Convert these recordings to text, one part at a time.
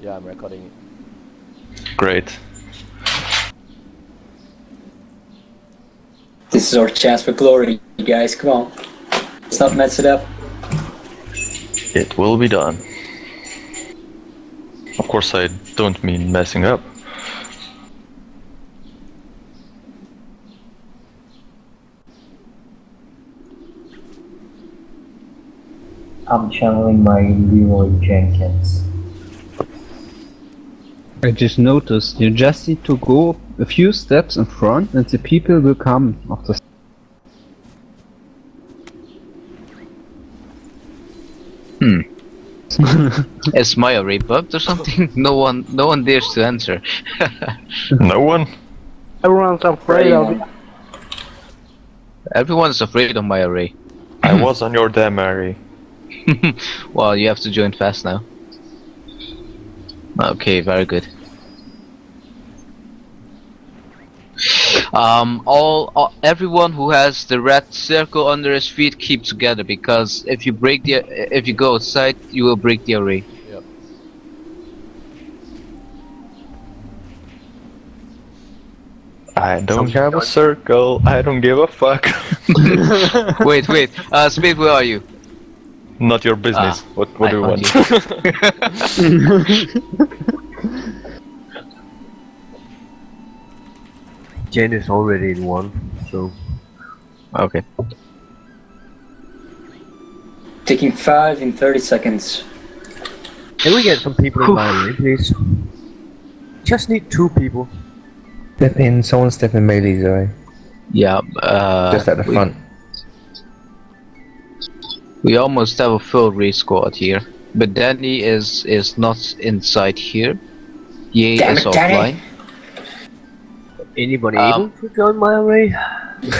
Yeah, I'm recording it. Great. This is our chance for glory, you guys. Come on. Let's not mess it up. It will be done. Of course, I don't mean messing up. I'm channeling my Leroy Jenkins. I just noticed you just need to go a few steps in front and the people will come after. Hmm. Is my array bugged or something? No one, no one dares to answer. No one? Everyone's afraid of it. Everyone's afraid of my array. I was on your damn array. well, you have to join fast now. Okay, very good. Um, all, all everyone who has the red circle under his feet keep together because if you break the if you go outside, you will break the array. Yep. I don't have a circle. I don't give a fuck. wait, wait. Uh, Speed, where are you? Not your business. Ah, what what I do you want? Jane is already in one, so Okay. Taking five in 30 seconds. can we get some people in my array, please? Just need two people. Step in, someone step in Melee, Zoe. Yeah. Uh, Just at the we- front. We almost have a full race squad here, but Danny is is not inside here. Ye Damn is it, Danny. offline. Anybody Um, able to join my array?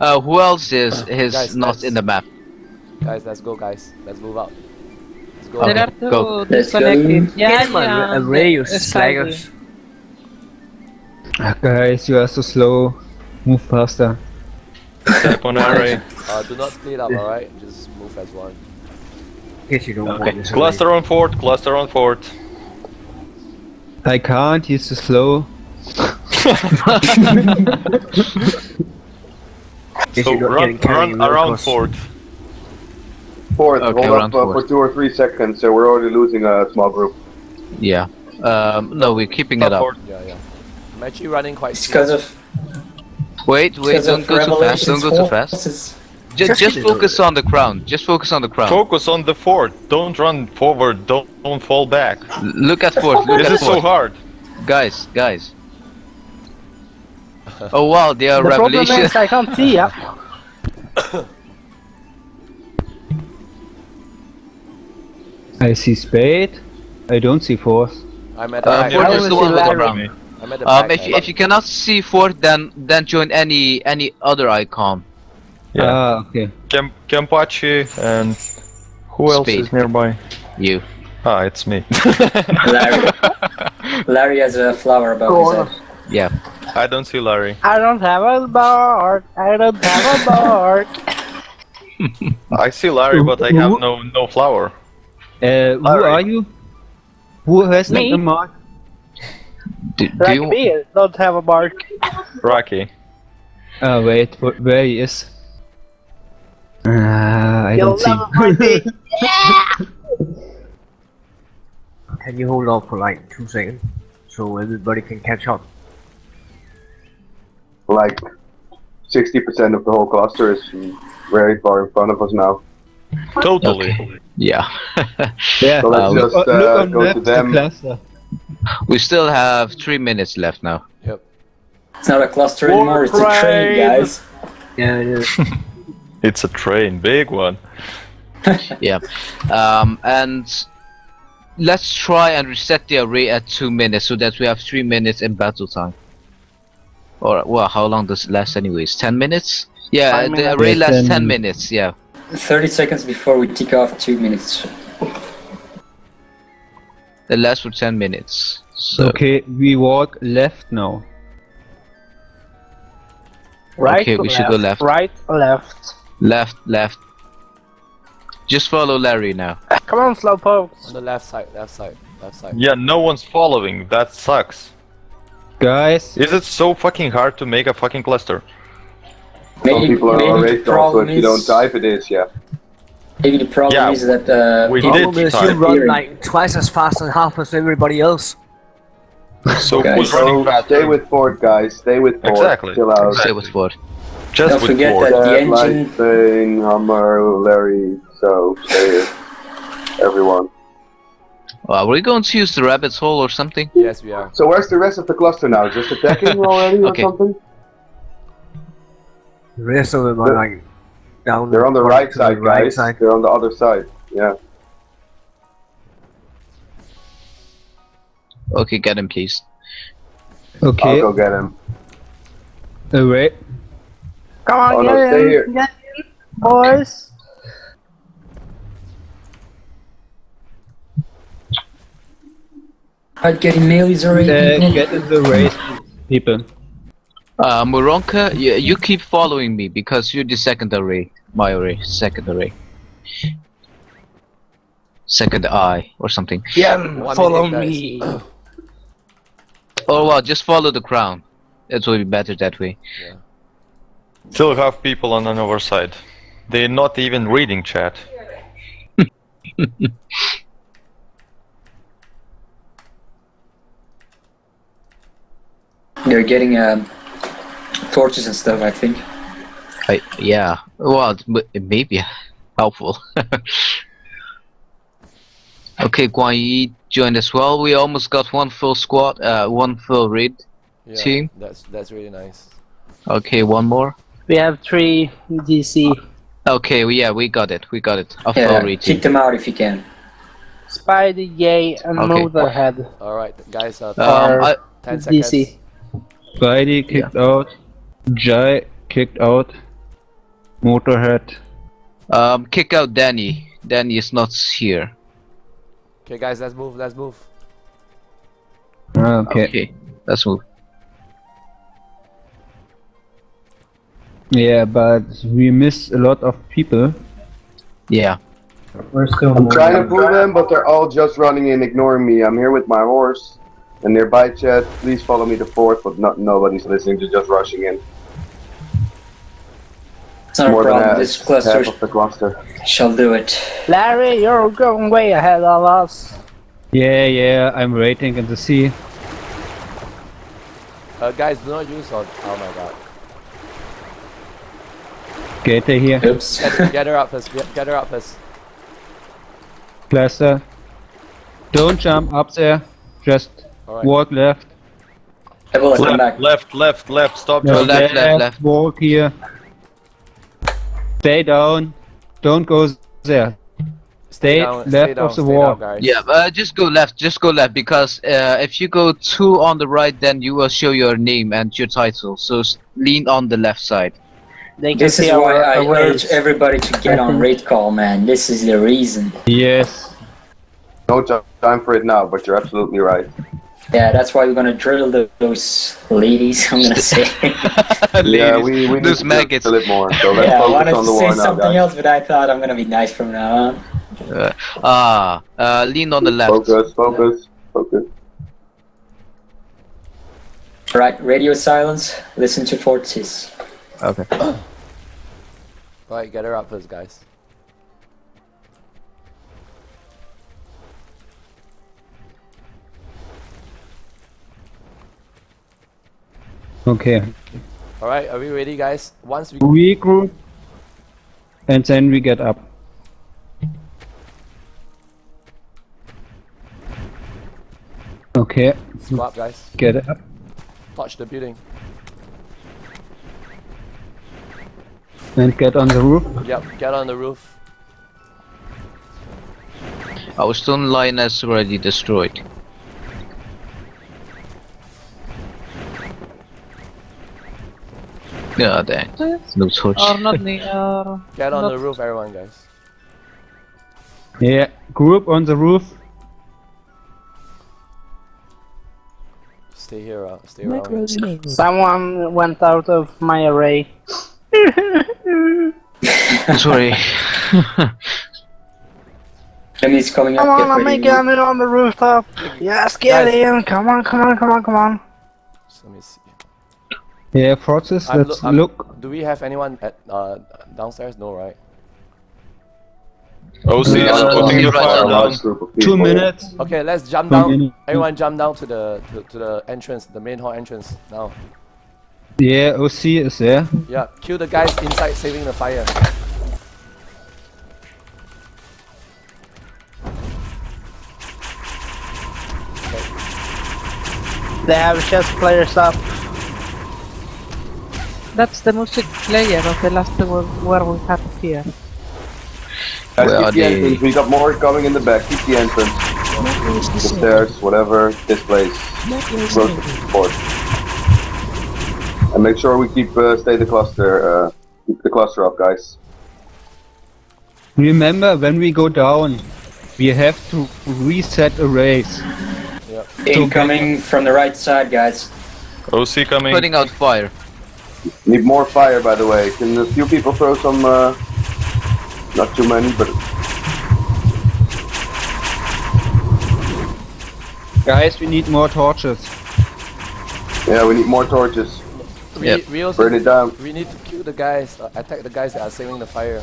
Uh, who else is is Guys, not guys. in the map? Guys, let's go, guys. Let's move out. Let's go. Okay. There go. Let's go. disconnected. Yeah, Get my yeah. array, you exactly. slaggers. Ah, Guys, you are so slow. Move faster. Step on array. Uh, do not split up, alright? Just move as one. In case you don't Okay. want this array. Cluster on fort. Cluster on fort. I can't. He's so slow. So run, run around course. fort. Fourth, Okay, hold up uh, for two or three seconds. So we're already losing a small group. Yeah. Um, no, we're keeping it up. Fort. Yeah, yeah. I'm actually running quite It's because slow. of. Wait, wait, don't go too fast. Don't go too fast. Just, Just just a little focus on the crown. Just focus on the crown. Focus on the fort. Don't run forward. Don't don't fall back. L- Look at fort. Look This at is so hard. Guys, guys. Oh wow, they are The problem revelation. is I can't see ya. I see Spade. I don't see Force. I'm at the Uh, back. Fort I is will the one with the Larry. crown. I'm at the Um, back. if you, if you cannot see fort, then then join any any other icon. Yeah. Ah, okay. Kem Kempachi and who else Spade. is nearby? You. Ah, it's me. Larry. Larry has a flower above Go his head. Yeah. I don't see Larry. I don't have a board. I don't have a board. I see Larry, but I have no no flower. Uh, who Larry. are you? Who has Me? the mark? Do, do Like you, me, don't have a mark. Rocky. Oh wait, wh- where he is? Ah, I You'll don't see. never find me. Can you hold on for like two seconds so everybody can catch up? Like 60% of the whole cluster is very far in front of us now. Totally. yeah. yeah, So let's Uh, just look, uh, look on go to them. cluster. We still have three minutes left now. Yep. It's not a cluster anymore, it's a train, train. guys. Yeah, it is. It's a train, big one. Yeah. Um, and let's try and reset the array at two minutes so that we have three minutes in battle time. Or well, how long does it last anyways? Ten minutes? Yeah, Five the minutes. array lasts ten minutes. Yeah. 30 seconds before we tick off, 2 minutes. It lasts for ten minutes. So Okay, we walk left now. Right, Okay, we should go left. Right, left. left, left. Just follow Larry now. Come on, slowpokes. On the left side, left side, left side. Yeah, no one's following. That sucks. Guys, Is it so fucking hard to make a fucking cluster? Some Maybe, people are maybe the already so if you don't is type it is, yeah. Maybe the problem Yeah, is that uh, we people did Problem is you run like twice as fast and half as everybody else. So Okay, who's running So faster? stay with Ford, guys. Stay with Ford. Exactly. Chill out. Stay with what? Just Don't forget Ford. that- the Dad, engine- Lightning, Hummer, Larry, so stay here. Everyone. Uh, are we going to use the rabbit's hole or something? Yes, we are. So where's the rest of the cluster now? Just attacking already Okay. or something? The rest of them are like down. They're on the right side, the right guys. side. They're on the other side. Yeah. Okay, get him, please. I'll okay, go get him. away. Come on, Oh, get no, stay in, here. get in, boys. I'm getting melees already. Uh, get in the race, people. Uh, Moronka, you, you keep following me because you're the secondary, my array, secondary. Second eye or something. Yeah, One follow minute, me. Oh well, just follow the crown. It will be better that way. Still have people on another side. They're not even reading chat. They're getting um, torches and stuff. I think. I, yeah. Well, it may be helpful. okay, Guan Yi joined as well. We almost got one full squad, uh, one full raid. Yeah, Team. That's that's really nice. Okay, one more. We have three DC. Okay, well, yeah, we got it. We got it. A full Yeah, raid kick team. them out if you can. Spidey, Yay, and Okay. Motherhead. All right, guys. Uh, Um, I, ten seconds. DC. Spidey kicked out. Jai kicked out. Motorhead. um, kick out Danny. Danny is not here. Okay, guys, let's move. Let's move. Okay. Okay, let's move. Yeah, but we miss a lot of people. Yeah. We're still I'm trying to pull them, but they're all just running and ignoring me. I'm here with my horse. And nearby chat, please follow me to fourth, but not nobody's listening, they're just rushing in. It's not a More than problem. half, This cluster half of the cluster. shall do it. Larry, you're going way ahead of us. Yeah, yeah, I'm waiting in the sea. Uh, guys, do not use on. Oh my god. Get her here. Oops. Get, get her up first. Get, get her up first. Cluster. Don't jump up there. Just All right. walk left. Ebola, come back. Left, left, left, left. Stop. No, just left, left, left. Walk here. Stay down. Don't go there. Stay down, left stay down, of the wall. down, guys. Yeah, uh, just go left. Just go left because uh, if you go two on the right, then you will show your name and your title. So lean on the left side. They This is why I our urge everybody to get on raid call, man. This is the reason. Yes. No time for it now, but you're absolutely right. Yeah, that's why we're gonna drill tho- those ladies. I'm gonna say. Yeah, Ladies, we, we need those to maggots. drill it more, so let's yeah, I focus wanted on to say war now, something guys. else, but I thought I'm gonna be nice from now on. Ah, uh, lean on the left. Focus, focus, focus. Right, radio silence. Listen to Fortis. Okay. All right, get her up first, guys. Okay. All right, are we ready, guys? Once we Regroup. And then we get up. Okay. squat, guys, Get up. touch the building. And get on the roof. Yep, get on the roof. Our stone line is already destroyed. Yeah, dang. No torch. Or not near. Get on Not- the roof, everyone, guys. Yeah. Group on the roof. Stay here, uh, stay around. Someone went out of my array. Sorry. Enemies coming up. Come on, I'm ready. making it on the rooftop. Yes, get Guys. in. Come on, come on, come on, come on. So let me see. Yeah, Forces, I'm let's loo- I'm- look. Do we have anyone at uh downstairs? No, right? OC Yeah, is no, no, putting the fire now. down. Large group of Two minutes. Okay, let's jump One down. minute. Everyone jump down to the to, to the entrance, the main hall entrance now. Yeah, OC is there. Yeah, kill the guys inside saving the fire. They have chess players up. That's the music player of the last one where we had here. Guys, Where keep the entrance. We got more coming in the back. Keep the entrance. The stairs, whatever. This place. Road to support. And make sure we keep uh, stay the cluster. Uh, keep the cluster up, guys. Remember, when we go down, we have to reset arrays. Incoming from the right side, guys. OC coming. Putting out fire. Need more fire, by the way. Can a few people throw some? Uh, not too many, but Guys, we need more torches. yeah, we need more torches. We, Yep. we also Burn it down. we need to kill the guys, uh, attack the guys that are saving the fire.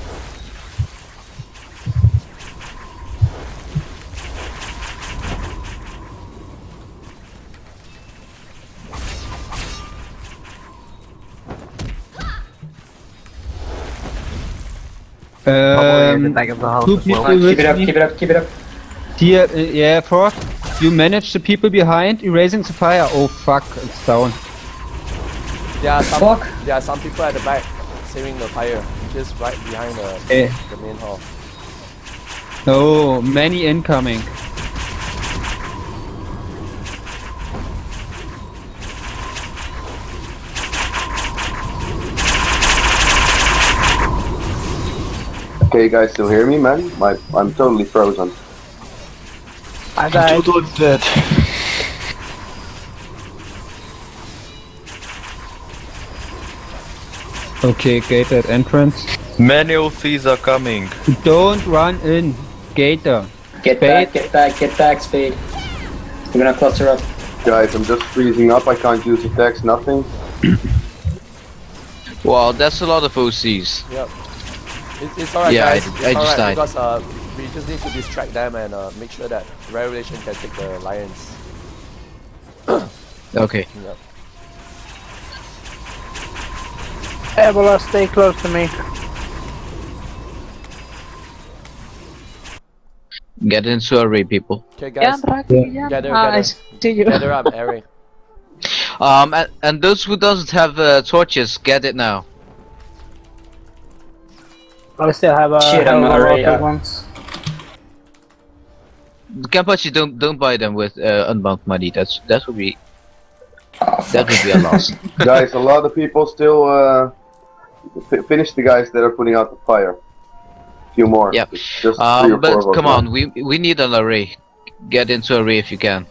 Um, back of the house two as well. people Keep it up, keep it up, keep it up. Here, uh, yeah, Frost, you manage the people behind erasing the fire. Oh fuck, it's down. There are some Fuck. there are some people at the back saving the fire, just right behind the, Eh. the main hall. Oh, many incoming. Okay, you guys still hear me, man? My, I'm totally frozen. I died. dead. Okay, gated entrance. Many OCs are coming. Don't run in, gator. Get Spade. back, get back, get back, Spade. We're gonna cluster up. Guys, I'm just freezing up. I can't use attacks, nothing. Wow, that's a lot of OCs. Yep. It's, it's alright Yeah, guys. I- it's I just alright died. because uh, we just need to distract them and uh, make sure that Revelation can take the lions. Okay. Yep. Ebola, stay close to me. Get into array, people. Okay Yeah, guys, right, yeah. gather, Ah, I gather. see you. gather up, Ari. Um, and, and those who doesn't have uh, torches, get it now. I still have a Shit, hell I'm already lot up. ones. Kenpachi, don't don't buy them with uh, unbound money. That's that would be Oh, that would be a loss. guys, a lot of people still uh, fi- finish the guys that are putting out the fire. A few more. Yep. Just three or Um, four but come now. on, we we need an array. Get into a array if you can.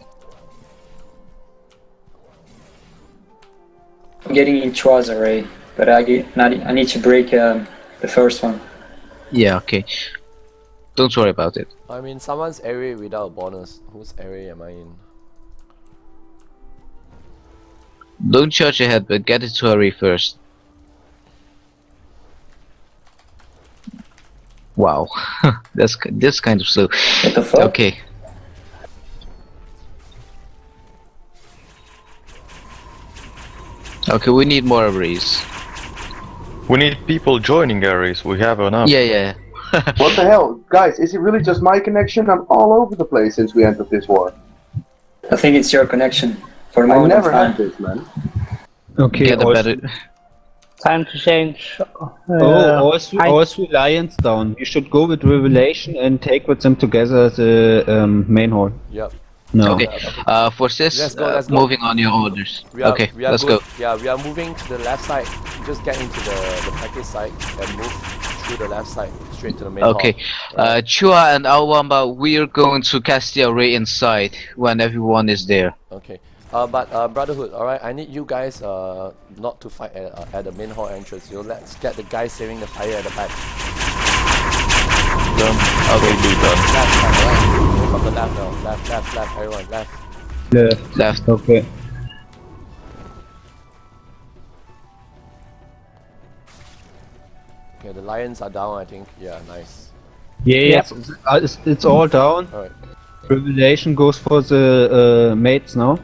I'm getting in Chwa's array, but I get, not, I need to break um, the first one. Yeah, okay. Don't worry about it. I mean, someone's area without bonus. Whose area am I in? Don't charge ahead, but get into array first. Wow, that's ki- that's kind of slow. What the fuck? Okay. Okay, we need more arrays. We need people joining areas. We have enough. Yeah, yeah. What the hell? Guys, is it really just my connection? I'm all over the place since we entered this war. I think it's your connection. For the I moment, never I'm had this, man. Okay, Get a better. Time to change. Oh, Uh, also, I- also Lions down. You should go with Revelation and take with them together the um, main hall. Yep. No. Okay. Uh, for this, Let's go, uh, let's go. moving on your orders. We are, okay, we are let's good. go. Yeah, we are moving to the left side. Just get into the, the package side and move through the left side straight to the main Okay. hall. Uh, Chua and Awamba, we are going to cast the array inside when everyone is there. Okay. Uh, but uh, Brotherhood, alright, I need you guys uh, not to fight at, uh, at the main hall entrance. You know, let's get the guy saving the fire at the back. Done. Okay. Will be done. Left, left, right. Go from the left now. Left, left, left, everyone, left. Left. Left. Okay. Okay, the lions are down, I think. Yeah, nice. Yes, it's, uh, it's, it's all down. Alright. Revelation goes for the uh, mates now.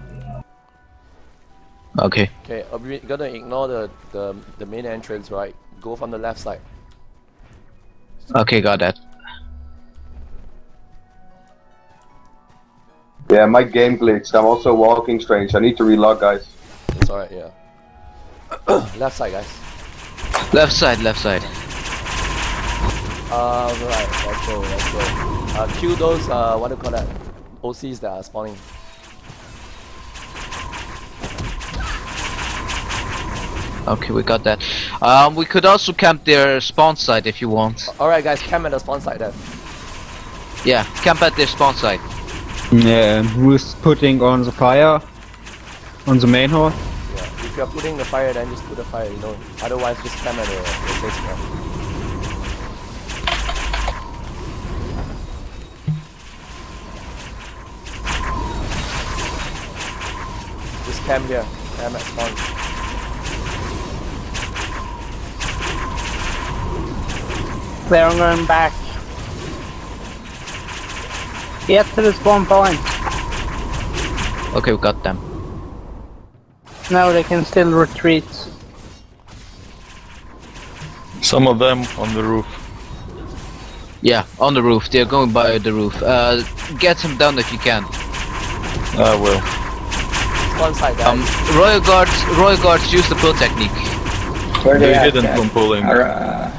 Okay. Okay, uh, we gonna ignore the, the the main entrance, right? Go from the left side. Okay, got that. Yeah, my game glitched. I'm also walking strange. I need to relog, guys. It's alright, yeah. left side, guys. Left side, left side. Uh, right, let's go, let's go. Uh, kill those, uh, what do you call that? OCs that are spawning. Okay, we got that. Um, we could also camp their spawn site if you want. Alright, guys, camp at the spawn side then. Yeah, camp at their spawn site. Yeah, and who's putting on the fire? On the main hall? Yeah, if you're putting the fire, then just put the fire, you know. Otherwise, just camp at the, the base camp. Just camp here. Camp at spawn. They're going back. Get to the spawn point. Okay, we got them. Now they can still retreat. Some of them on the roof. Yeah, on the roof. They're going by the roof. Uh, get them down if you can. I will. Spawn side, guys. Um, Royal Guards, Royal Guards use the pull technique. Where They they at, didn't Jack? from pulling. Are, uh,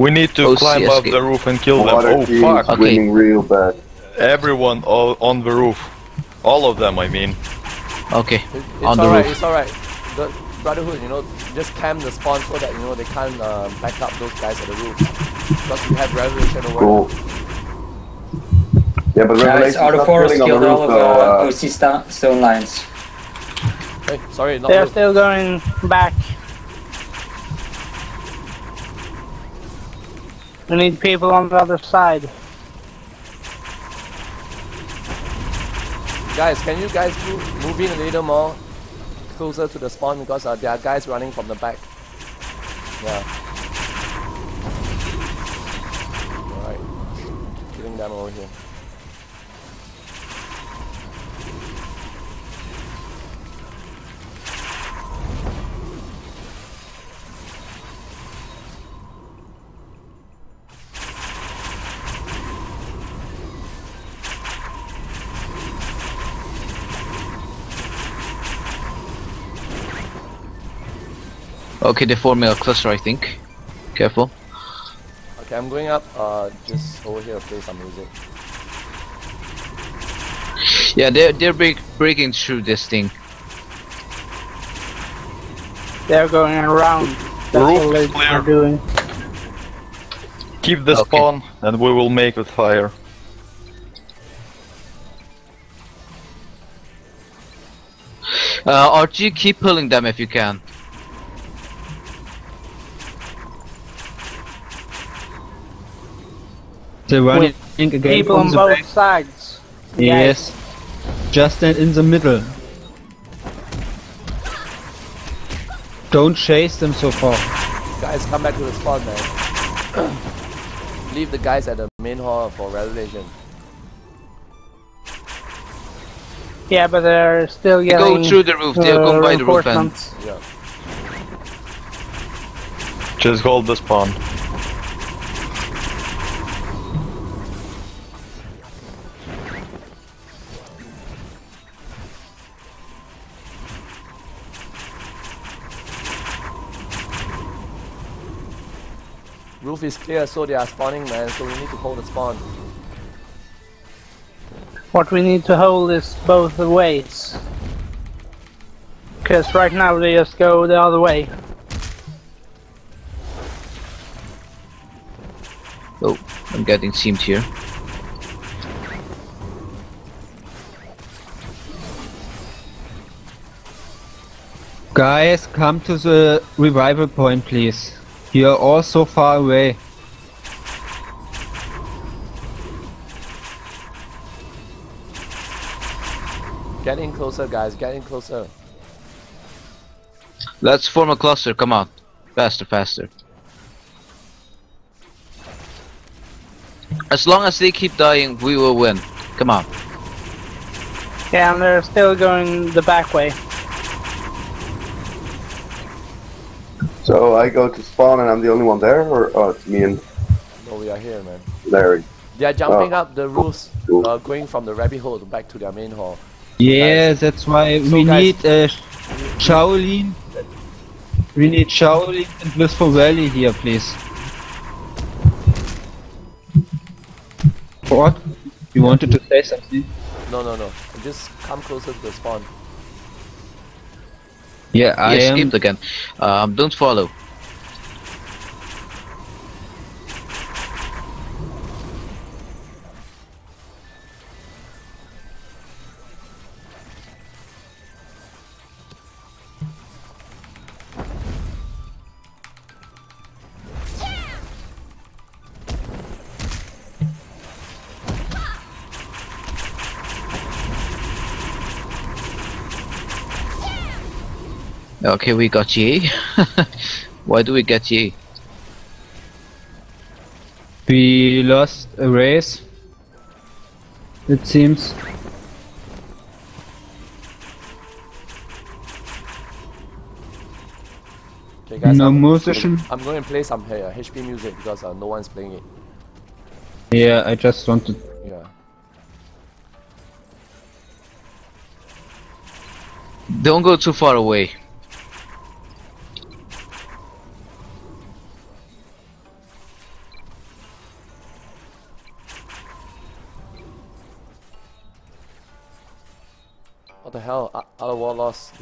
We need to Oh, climb see, up the roof and kill them. Water Oh fuck! Okay. winning real bad. Everyone all on the roof. All of them, I mean. Okay, It- it's on the alright, roof. it's alright. The Brotherhood, you know, just camp the spawn so that, you know, they can't uh, back up those guys at the roof. Because we have Revelation over Cool. Yeah, but guys, Revelation's out of not forest killing on the killed all roof, of though. uh, Uh, OC stone lines. Hey, sorry, not They're still going back. We need people on the other side. Guys, can you guys move, in a little more closer to the spawn because uh, there are guys running from the back. Yeah. Alright. Killing them over here. Okay, they're forming a cluster, I think. Careful. Okay, I'm going up. Uh, just over here, play some music. Yeah, they're they're break, breaking through this thing. They're going around. That's Roof what they're doing. Keep the Okay. spawn, and we will make it fire. Uh, RG, keep pulling them if you can. They're running again People on both back. sides. Yes. Just stand in the middle. Don't chase them so far. Guys, come back to the spawn, man. Leave the guys at the main hall for revelation. Yeah, but they're still They go through the roof. They're uh, going by the roof and. Yeah. Just hold the spawn. Roof is clear, so they are spawning, man. So we need to hold the spawn. What we need to hold is both the ways. Because right now they just go the other way. oh, I'm getting seamed here. Guys, come to the revival point, please. You're all so far away. Get in closer, guys. Get in closer. Let's form a cluster. Come on. Faster, faster. As long as they keep dying, we will win. Come on. Yeah, and they're still going the back way. So I go to spawn and I'm the only one there, or oh, it's me and No, we are here, man. Larry. They are jumping Oh. up the roofs, uh, going from the rabbit hole back to their main hall. Yeah, that's why So we guys- need uh, Shaolin. We need Shaolin and Blissful Valley here, please. What? You wanted to say something? No, no, no. Just come closer to the spawn. Yeah, I he am. again. Um, don't follow. Okay, we got Ye. Why do we get Ye? We lost a race. It seems. Okay, guys. No I'm, musician. I'm going to play some uh, HP music because uh, no one's playing it. Yeah, I just wanted. Yeah. Don't go too far away.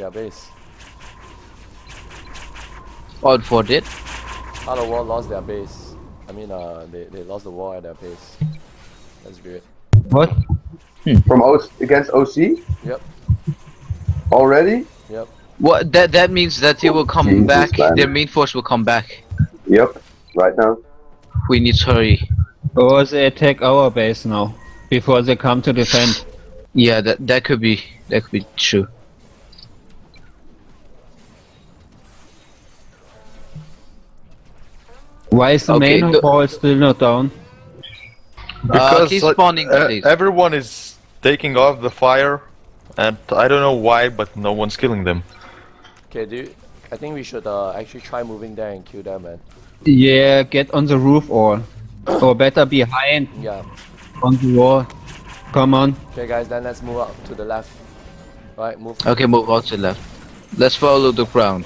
Lost their base. Odd for did. Other War lost their base. I mean, uh, they, they lost the war at their base. That's weird. What? From o- against OC Yep. already? Yep. What that that means that they will come Jesus, back. man. Their main force will come back. Yep. Right now. We need to hurry. Or they attack our base now before they come to defend. Yeah, that that could be that could be true. Why is the Okay, main the- hall still not down? Uh, keep like, spawning, uh, everyone is taking off the fire, and I don't know why, but no one's killing them. Okay, dude. I think we should uh, actually try moving there and kill them, man. Yeah, get on the roof or or better behind Yeah. on the wall. Come on. Okay, guys. Then let's move up to the left. Right. Move. Okay, move out to the left. Let's follow the ground.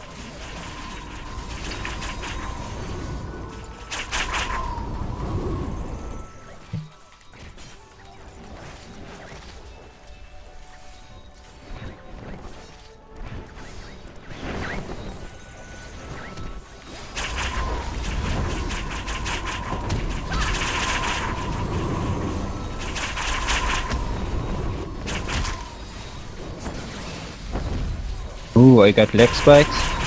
Ooh, I got leg spikes.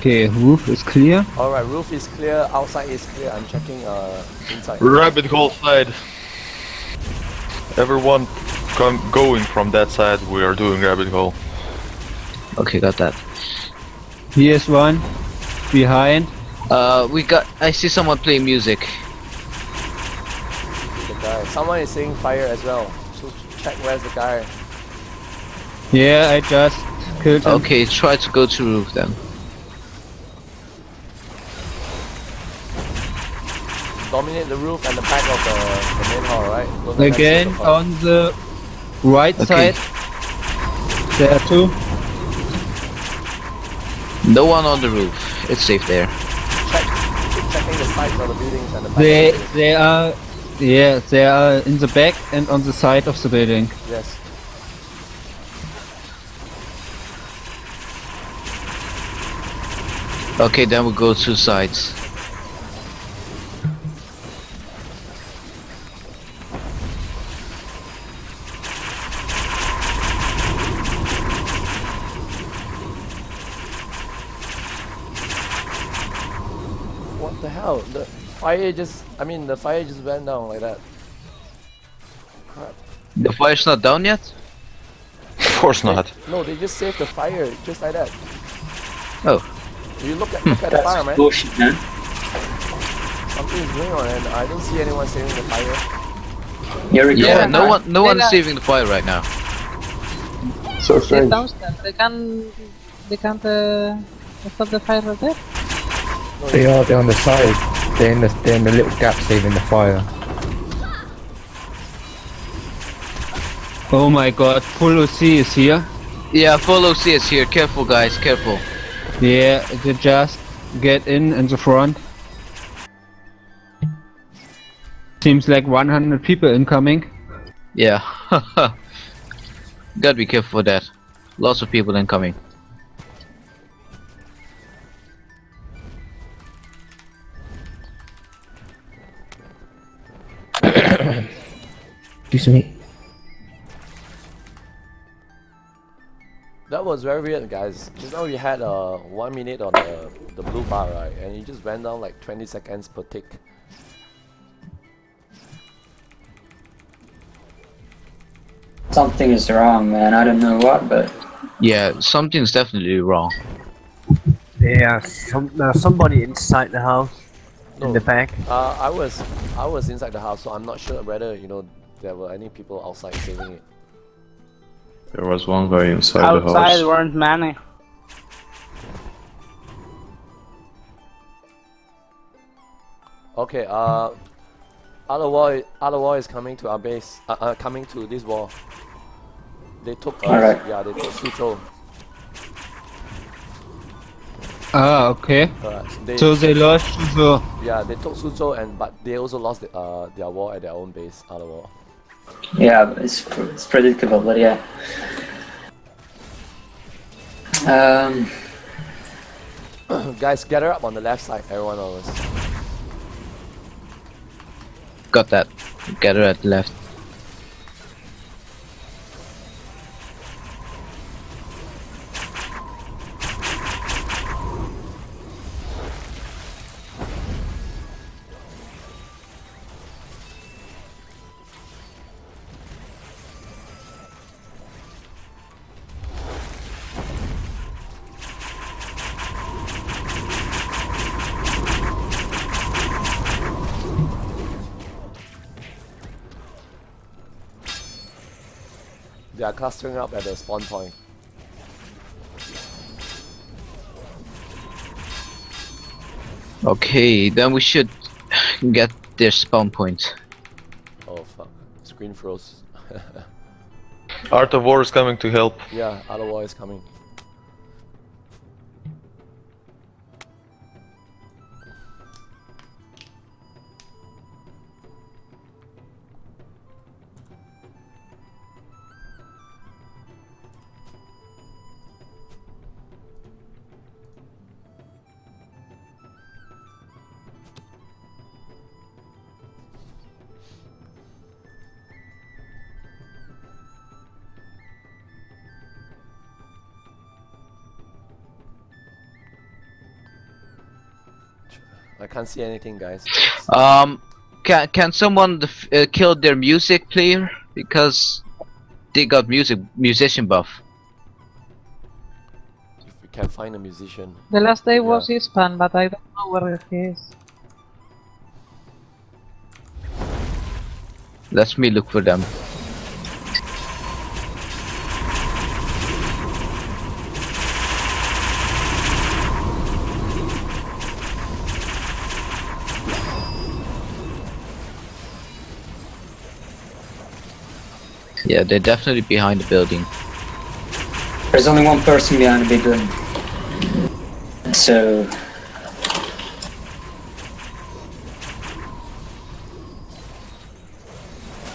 Okay, roof is clear. All right. Roof is clear. Outside is clear. I'm checking uh inside. Rabbit hole side. Everyone come going from that side. We are doing rabbit hole. Okay, got that. Here's one. Behind. Uh, we got. I see someone playing music. The guy. Someone is saying fire as well. So check where's the guy. Yeah, I just killed him. Okay, try to go to roof then. Dominate the roof and the back of the, the main hall, right? Don't let them Again, the on the right Okay. side. There are two. No one on the roof. It's safe there. Check. Keep checking the sides of the buildings and the back. They the they are Yeah, they are in the back and on the side of the building. Yes. Okay, then we go two sides. What the hell? The fire just, I mean, the fire just went down like that. Crap. The fire's not down yet? Of course not. No, they just saved the fire just like that. Oh. You look at look at the fire, That's man. bullshit, man. Something's going on, and I don't see anyone saving the fire. You're Yeah, recording, no one, no one's Mira. saving the fire right now. So They're strange. downstairs. They can. They can't uh, stop the fire right there. They are, they're on the side. They're in the, they're in the little gap saving the fire. Oh my god, full OC is here. Yeah, follow C is here. Careful, guys. Careful. Yeah, they just get in in the front. Seems like 100 people incoming. Yeah. Gotta be careful for that. Lots of people incoming. Excuse me. That was very weird, guys. Just now we had uh, one minute on the, the blue bar, right? And it just went down like 20 seconds per tick. Something is wrong, man. I don't know what, but Yeah, something's definitely wrong. Yeah, some, uh, somebody inside the house. No. In the back. Uh, I was I was inside the house, so I'm not sure whether you know there were any people outside saving it. There was one guy inside the house. Outside weren't many. Okay, uh, other wall, other wall is coming to our base. Uh, uh coming to this wall. They took us. Alright. Yeah, they took Suzhou. Ah, okay. Uh, they, So they lost the. yeah, they took Suzhou, and but they also lost the, uh, their wall at their own base. Other wall. Yeah, it's it's predictable. But yeah. Um, Guys, gather up on the left side, everyone of us. Got that. Gather at left. Clustering up at the spawn point. Okay, then we should get their spawn point. Oh fuck, screen froze. Art of War is coming to help. yeah, Art of War is coming. Can't see anything, guys. Um, can can someone def- uh, kill their music player because they got music musician buff? If we can find a musician. The last day was Hispan, but I don't know where he is. Let me look for them. Yeah, they're definitely behind the building. there's only one person behind the big room. So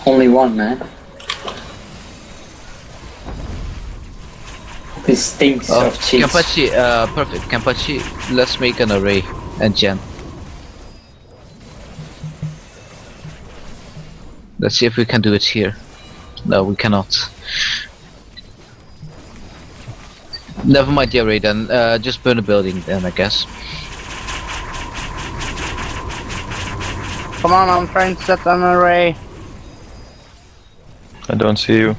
Only one, man. This stinks Oh, of cheese. Kampachi, uh, perfect. Kampachi, let's make an array and gen. Let's see if we can do it here. No, we cannot. Never mind the array then. Uh, just burn a building then, I guess. Come on, I'm trying to set an array. I don't see you.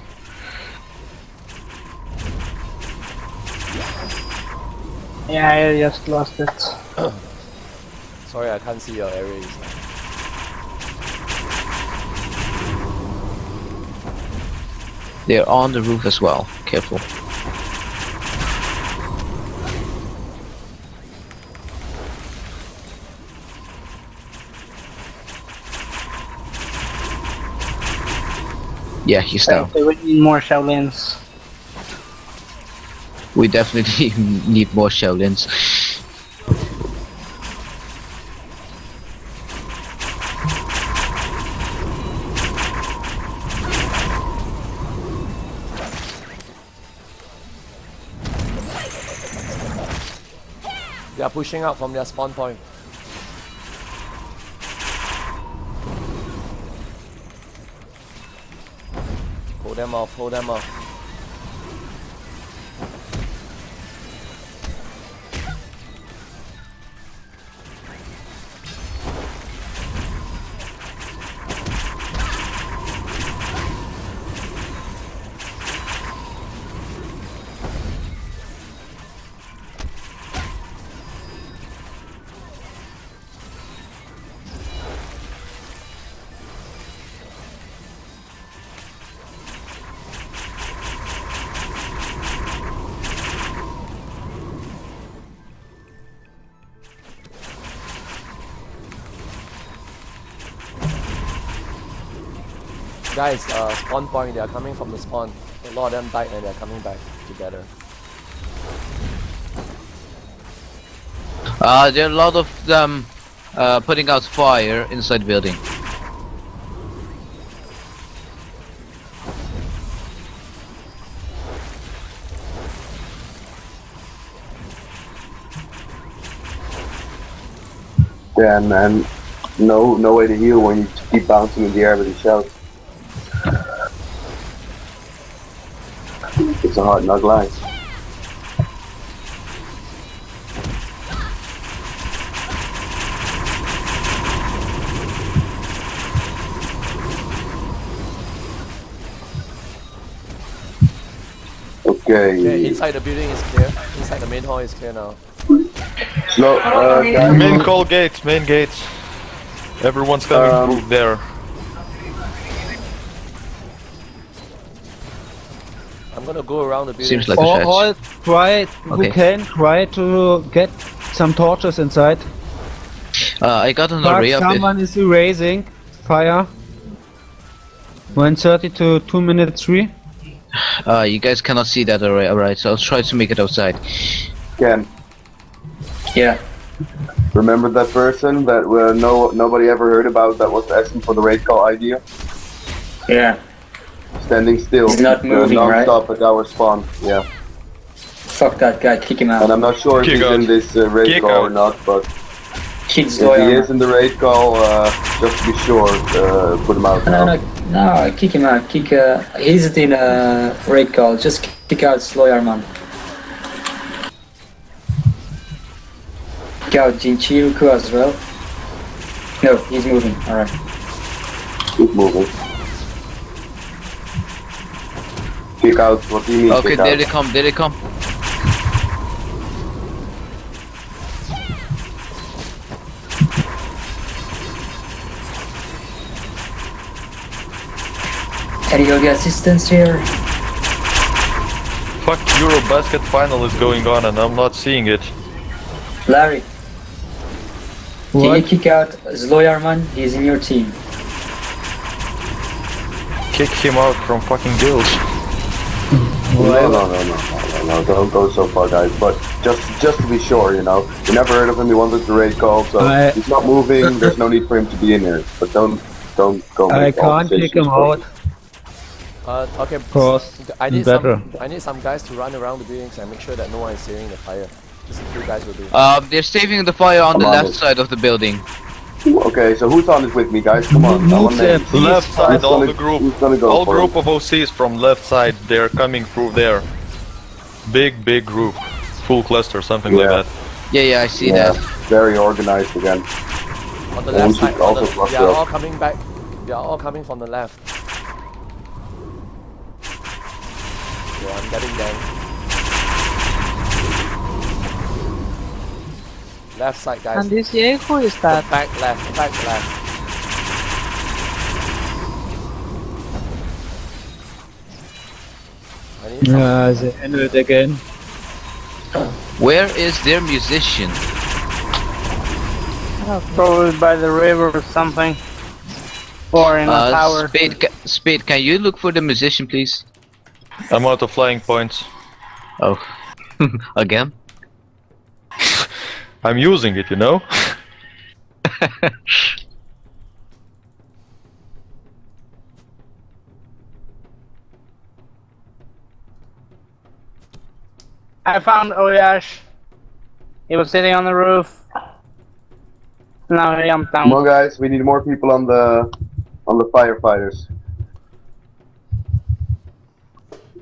Yeah, I just lost it. Sorry, I can't see your arrays. They're on the roof as well. Careful. Yeah, he's down. Okay, we need more Shaolins. We definitely need more Shaolins. Pushing out from their spawn point. Hold them off, hold them off. Guys, uh, spawn point, they are coming from the spawn. A lot of them died and they're coming back together. Uh, there are a lot of them uh, putting out fire inside the building. Yeah, man. No, no way to heal when you keep bouncing in the air with your shells. It's a hard knock life. Okay. Okay, inside the building is clear. Inside the main hall is clear now. No, uh, Main call gates, main gates. Everyone's coming Um, through there. Go around the building. Seems like a Or, fetch. or try, who Okay. can try to get some torches inside. Uh, I got an But array up someone is erasing fire. 130 to 2 minutes 3. Uh, you guys cannot see that array, alright, so I'll try to make it outside. Ken, Yeah. remember that person that uh, no nobody ever heard about that was asking for the raid call idea? Yeah. Standing still. He's not uh, moving, right? non-stop at our spawn. Yeah. Fuck that guy, kick him out. And. I'm not sure if he's out. in this uh, raid Kick call or not, but Kick if Zoya. he is in the raid call, uh, just to be sure, uh, put him out No, now. no, no, kick him out. Kick, uh, he's in a raid call. Just kick out Zloyarman. Kick out Jinchiruku as well. No, he's moving. Alright. Keep moving. Kick out, what do you mean Okay, kick there out? they come, there they come. Can you go get assistance here? Fuck Eurobasket final is going on and I'm not seeing it. Larry, can you kick out Zloyarman? He's in your team. Kick him out from fucking guild. No, no, no, no, no, no, no, don't go so far, guys. But just, just to be sure, you know, we never heard of him. He wanted the raid call, so I- he's not moving. There's no need for him to be in here. But don't, Don't don't. I can't take him out. Uh, okay. Course, I need better. some. I need some guys to run around the buildings and make sure that no one is saving the fire. Just a few guys will do. Um, they're saving the fire on the Come left side of the building. Okay, so who's on this with me, guys? Come on. I want Move to. them. Left side, all gonna- the group, go all group it? of OCs from left side. They're coming through there. Big, big group, full cluster, something like that. Yeah, yeah, I see Yeah, that. very organized again. On the left we should side, on also the, cluster they are up. all coming back. They are all coming from the left. Okay, I'm getting them. Left side, guys. And this yeah, who is that? Back left, back left. I need some. Yeah, they handle it again. Where is their musician? Probably by the river or something. Or in a Uh, tower. Spade, ca Spade, can you look for the musician, please? I'm out of flying points. Oh, again? I'm using it, you know. I found Oyash. He was sitting on the roof. Now he jumped Come down. on, guys. We need more people on the on the firefighters.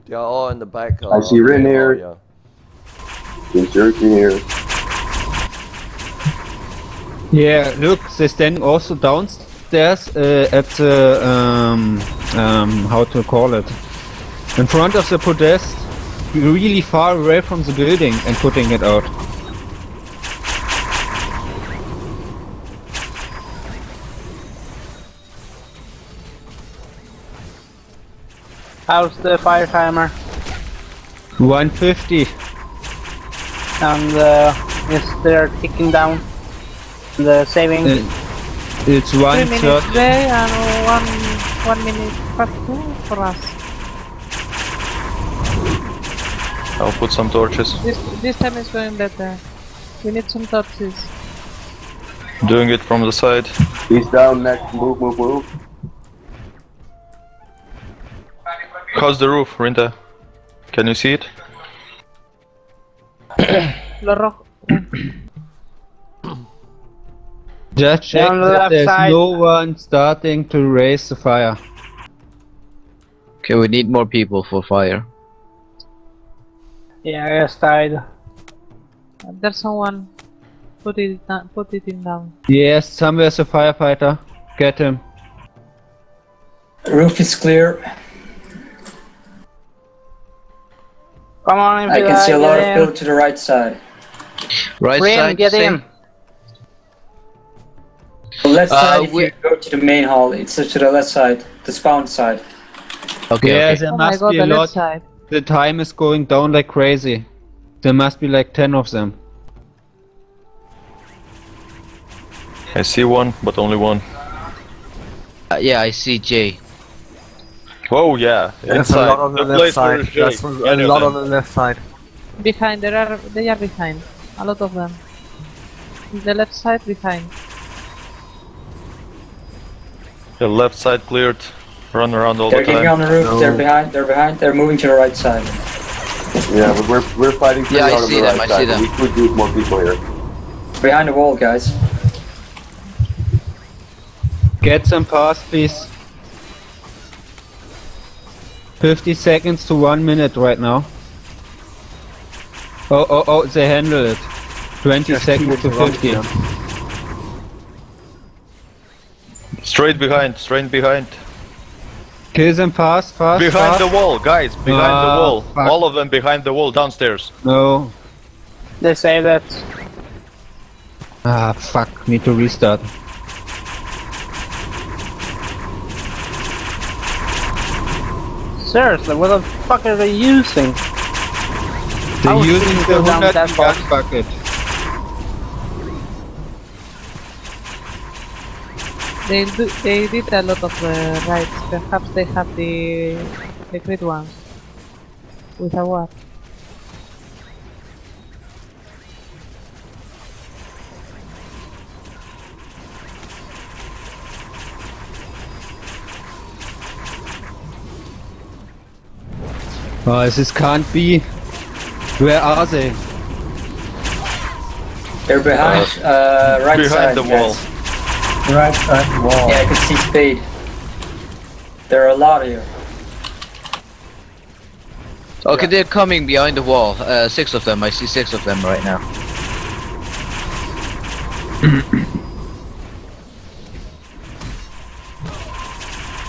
They are all in the back. I see Rin main here. hall, Insurity here. Yeah, look, they're standing also downstairs uh, at the um, um, how to call it, in front of the podest, really far away from the building, and putting it out. How's the fire timer? 150. And uh, is they're ticking down the saving? Uh, it's Three minutes 130. there and one one minute past two for us. I'll put some torches. This this time is going better. We need some torches. Doing it from the side. He's down next. Move, move, move. How's the roof, Rinta? Can you see it? Lo rojo. Just check on the that there's side. no one starting to raise the fire. Okay, we need more people for fire. Yeah, I died. Uh, there's someone. Put it down. Put it in down. Yes, somewhere's a firefighter. Get him. Roof is clear. Come on, I can see a lot of people to the right side. Right Rin, side, get say? in. The left Uh, side, if we- you go to the main hall, it's to the left side, the spawn side. Okay, yeah, okay. there Oh must god, be a left lot. side. The time is going down like crazy. There must be like 10 of them. I see one, but only one. Uh, yeah, I see Jay. Whoa, yeah, There's a lot on the, left side. where There's a any lot on the left side. Behind. There are. They are behind. A lot of them. The left side behind. The left side cleared. Run around all the They're the getting time. on the roof, they're behind, they're behind, they're moving to the right side. Yeah, but we're we're fighting pretty Yeah, I hard on the them, right I see side. but them. We could use more people here. Behind the wall, guys. Get some pass, please. 50 seconds to 1 minute right now. Oh, oh, oh, they handle it. 20 Just seconds to keep it 50. Straight behind, straight behind. Kill them fast, fast, Behind fast. the wall, guys, behind the Ah, wall. fuck. All of them behind the wall downstairs. No. They say that. Ah, fuck. Need to restart. Seriously, what the fuck are they using? They're How using the go down 100 that gun fast? bucket. They do, they did a lot of the rides. Perhaps they have the the great ones with a war. Ah, oh, this can't be. Where are they? They're behind, uh, uh right behind side, the guys. wall. Right side wall. Yeah, I can see speed. There are a lot of here. Okay, they're coming behind the wall. Uh, six of them. I see six of them right now.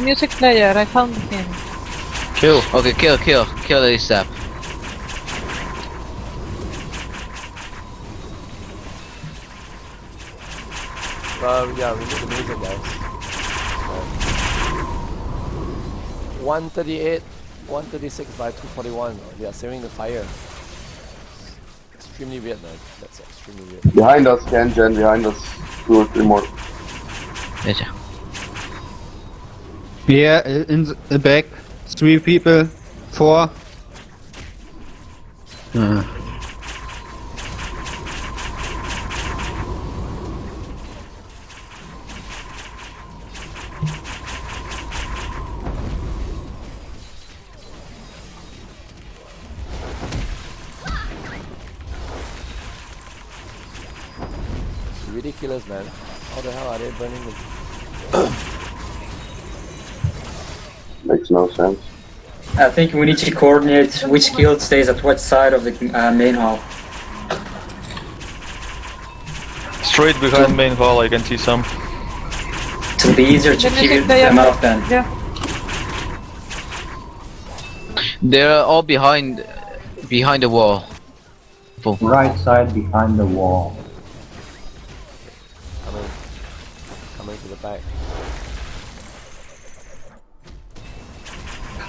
Music player, I found him. Kill. Okay, kill, kill, kill ASAP. Uh, yeah, we need the music, guys. Uh, 138, 136 by 241. We are saving the fire. Extremely weird, man. That's extremely weird. Behind us, Ken, Jen, behind us. Two or three more. Yes, Yeah, uh, in the the back. Three people. Four. Uh, no sense. I think we need to coordinate which guild stays at what side of the uh, main hall. Straight behind main hall, I can see some. It'll be easier to The keep music player. them out then. Yeah. They're all behind, behind the wall. Full. Right side behind the wall. Coming. Coming to the back.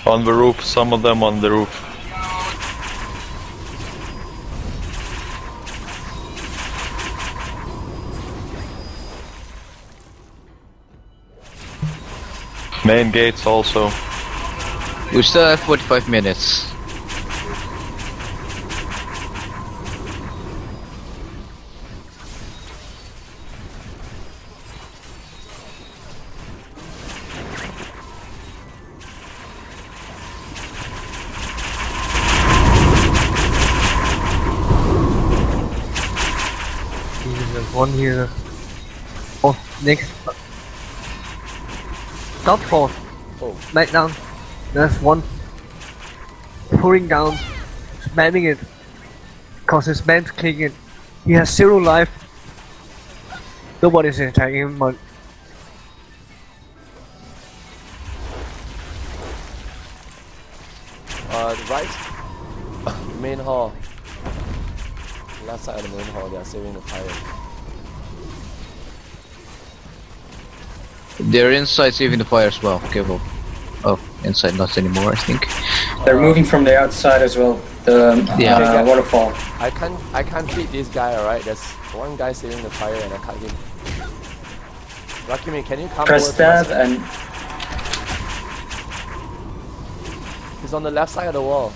On the roof, some of them on the roof. Main gates also. We still have 45 minutes. One here. Oh, next. Top four. Oh. Back down. There's one. Pulling down. Spamming it. Cause his man's clicking it. He has zero life. Nobody's attacking him, but Uh, the right. main hall. Left side of the main hall, they are saving the fire. They're inside saving the fire as well. Careful. Oh, inside not anymore, I think. They're moving from the outside as well. The Yeah. uh, waterfall. I can't I can't beat this guy, alright? There's one guy saving the fire and I can't hit him. Rakimi, can you come Press over to my tab and He's on the left side of the wall.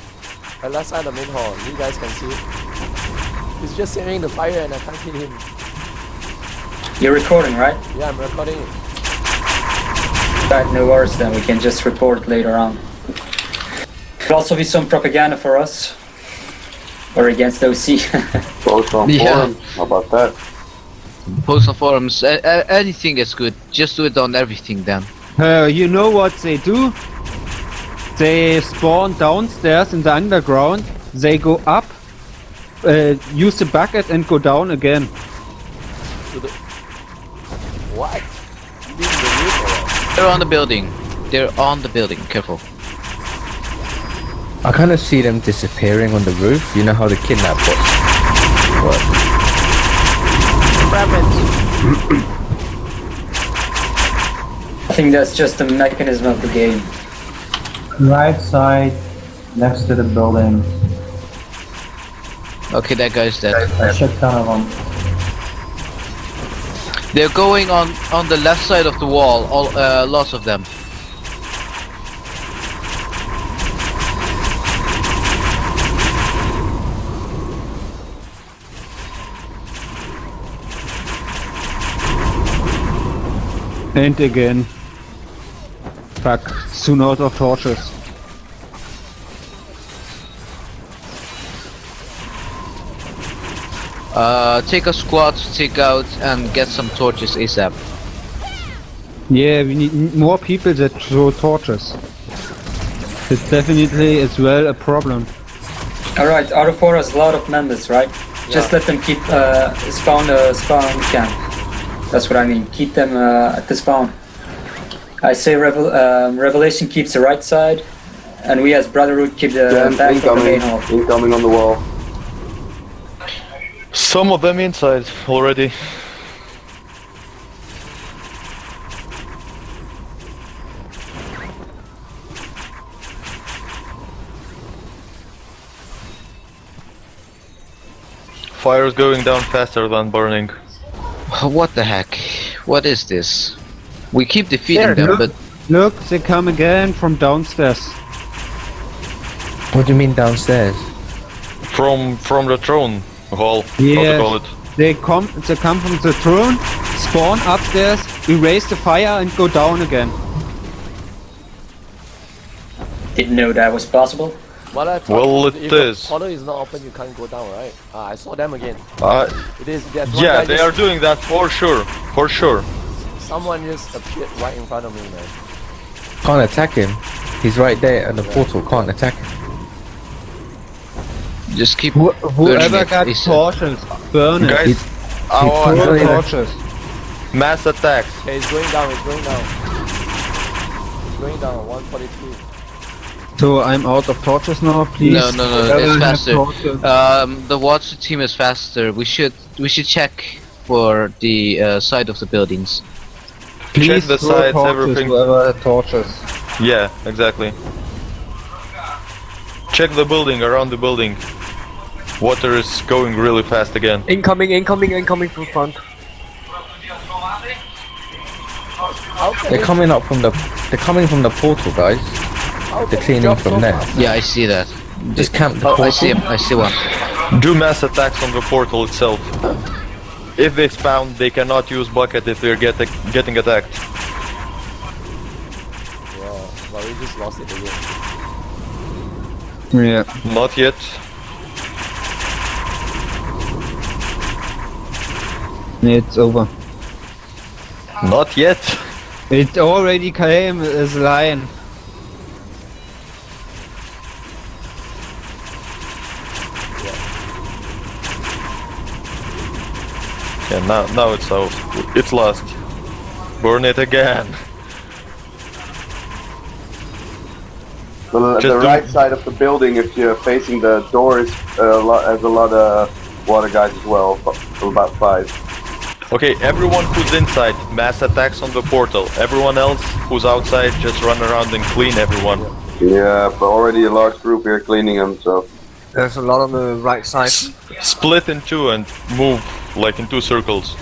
The left side of the main hall. You guys can see. He's just saving the fire and I can't hit him. you're recording, right? Yeah, I'm recording it. Right, no worries then. We can just report later on. Could also be some propaganda for us. Or against OC. Post on Yeah. forum. How about that? Post on forums. A- a- anything is good. Just do it on everything then. uh, you know what they do? They spawn downstairs in the underground. They go up, uh, use the bucket, and go down again. They're on the building. They're on the building. Careful. I kind of see them disappearing on the roof. You know how the kidnap was? What? I think that's just the mechanism of the game. Right side next to the building. Okay, that guy's dead. A shit ton of them. They're going on on the left side of the wall. All uh, lots of them. And again. Fuck. Soon out of torches. Uh, take a squad to take out and get some torches ASAP. Yeah, we need more people that throw torches. It's definitely as well a problem. Alright, R4 has a lot of members, right? Just let them keep uh, spawn uh, spawn camp. That's what I mean. Keep them uh, at the spawn. I say Revel- um, Revelation keeps the right side, and we as Brotherhood keep the Damn, back of the main incoming. hall. Incoming on the wall. Some of them inside already. Fire is going down faster than burning. What the heck? What is this? We keep defeating There, them, look. but Look, they come again from downstairs. What do you mean downstairs? From from the throne hall, Yeah. call it. They come they come from the throne, spawn upstairs, erase the fire and go down again. Didn't know that was possible. Well, I thought Well, if it the portal is not open, you can't go down, right? Ah, I saw them again. Uh, It is. Yeah, they just- are doing that for sure, for sure. Someone just appeared right in front of me, man. Can't attack him. He's right there at the portal. Can't attack him. Just keep Who, whoever burning it got ASAP. torches, burn it. Guys, Throw our it. torches. mass attacks. Okay, it's going down. It's going down. It's going down. 142. So I'm out of torches now, please. No, no, no, Whoever it's has faster. Um, the water team is faster. We should we should check for the uh, side of the buildings. Please Check the sides, torches, everything. Whoever torches. Yeah, exactly. Check the building, around the building. Water is going really fast again. Incoming, incoming, incoming from front. How They're coming up from the. They're coming from the portal, guys. how They're can cleaning from so there. Yeah, I see that. Just camp the Oh, portal. I see him. I see one. Do mass attacks on the portal itself. If they spawn, they cannot use bucket if they're get getting attacked. Wow, but we just lost it again. Yeah. Not yet. It's over. Not yet. It already came as a lion. Yeah, now now it's out. It's lost. Burn it again. The, the right side of the building, if you're facing the doors, uh, a lot, has a lot of water guys as well. About five. Okay, everyone who's inside, mass attacks on the portal. Everyone else who's outside, just run around and clean everyone. Yeah, but already a large group here cleaning them. So There's a lot on the right side. Split in two and move like in two circles.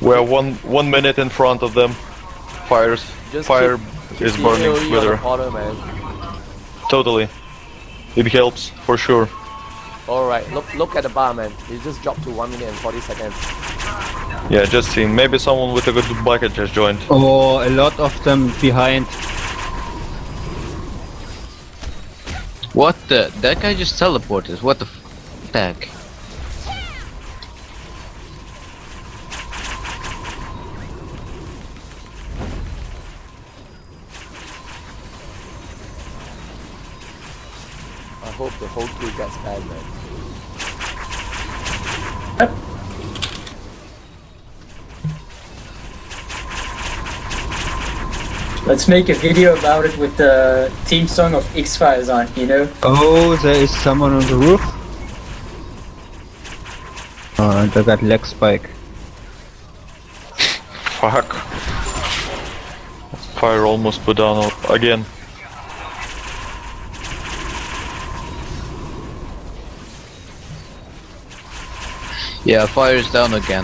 We're one one minute in front of them. Fires Just fire keep- is keep burning AOE with her. Totally. It helps for sure. Alright, look look at the bar, man. It just dropped to 1 minute and 40 seconds. Yeah, just see. Maybe someone with a good bucket just joined. Oh, a lot of them behind. What the? That guy just teleported. What the f- heck? Hope the whole crew gets bad, man. Let's make a video about it with the theme song of X Files on. You know. Oh, there is someone on the roof. Oh, and I got lag spike. Fuck. Fire almost put down again. Yeah, fire's down again.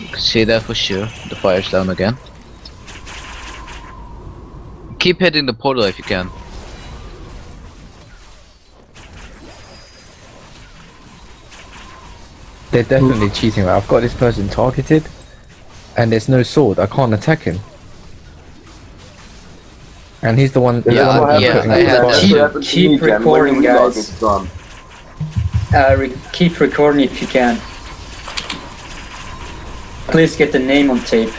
You can see that for sure. The fire's down again. Keep hitting the portal if you can. They're definitely cheating. I've got this person targeted, and there's no sword. I can't attack him. And he's the one. This is Yeah, what happens yeah, I me, had that. Keep- what happens keep me, Jen, when recording, guys. Uh, re- keep recording if you can. Please get the name on tape.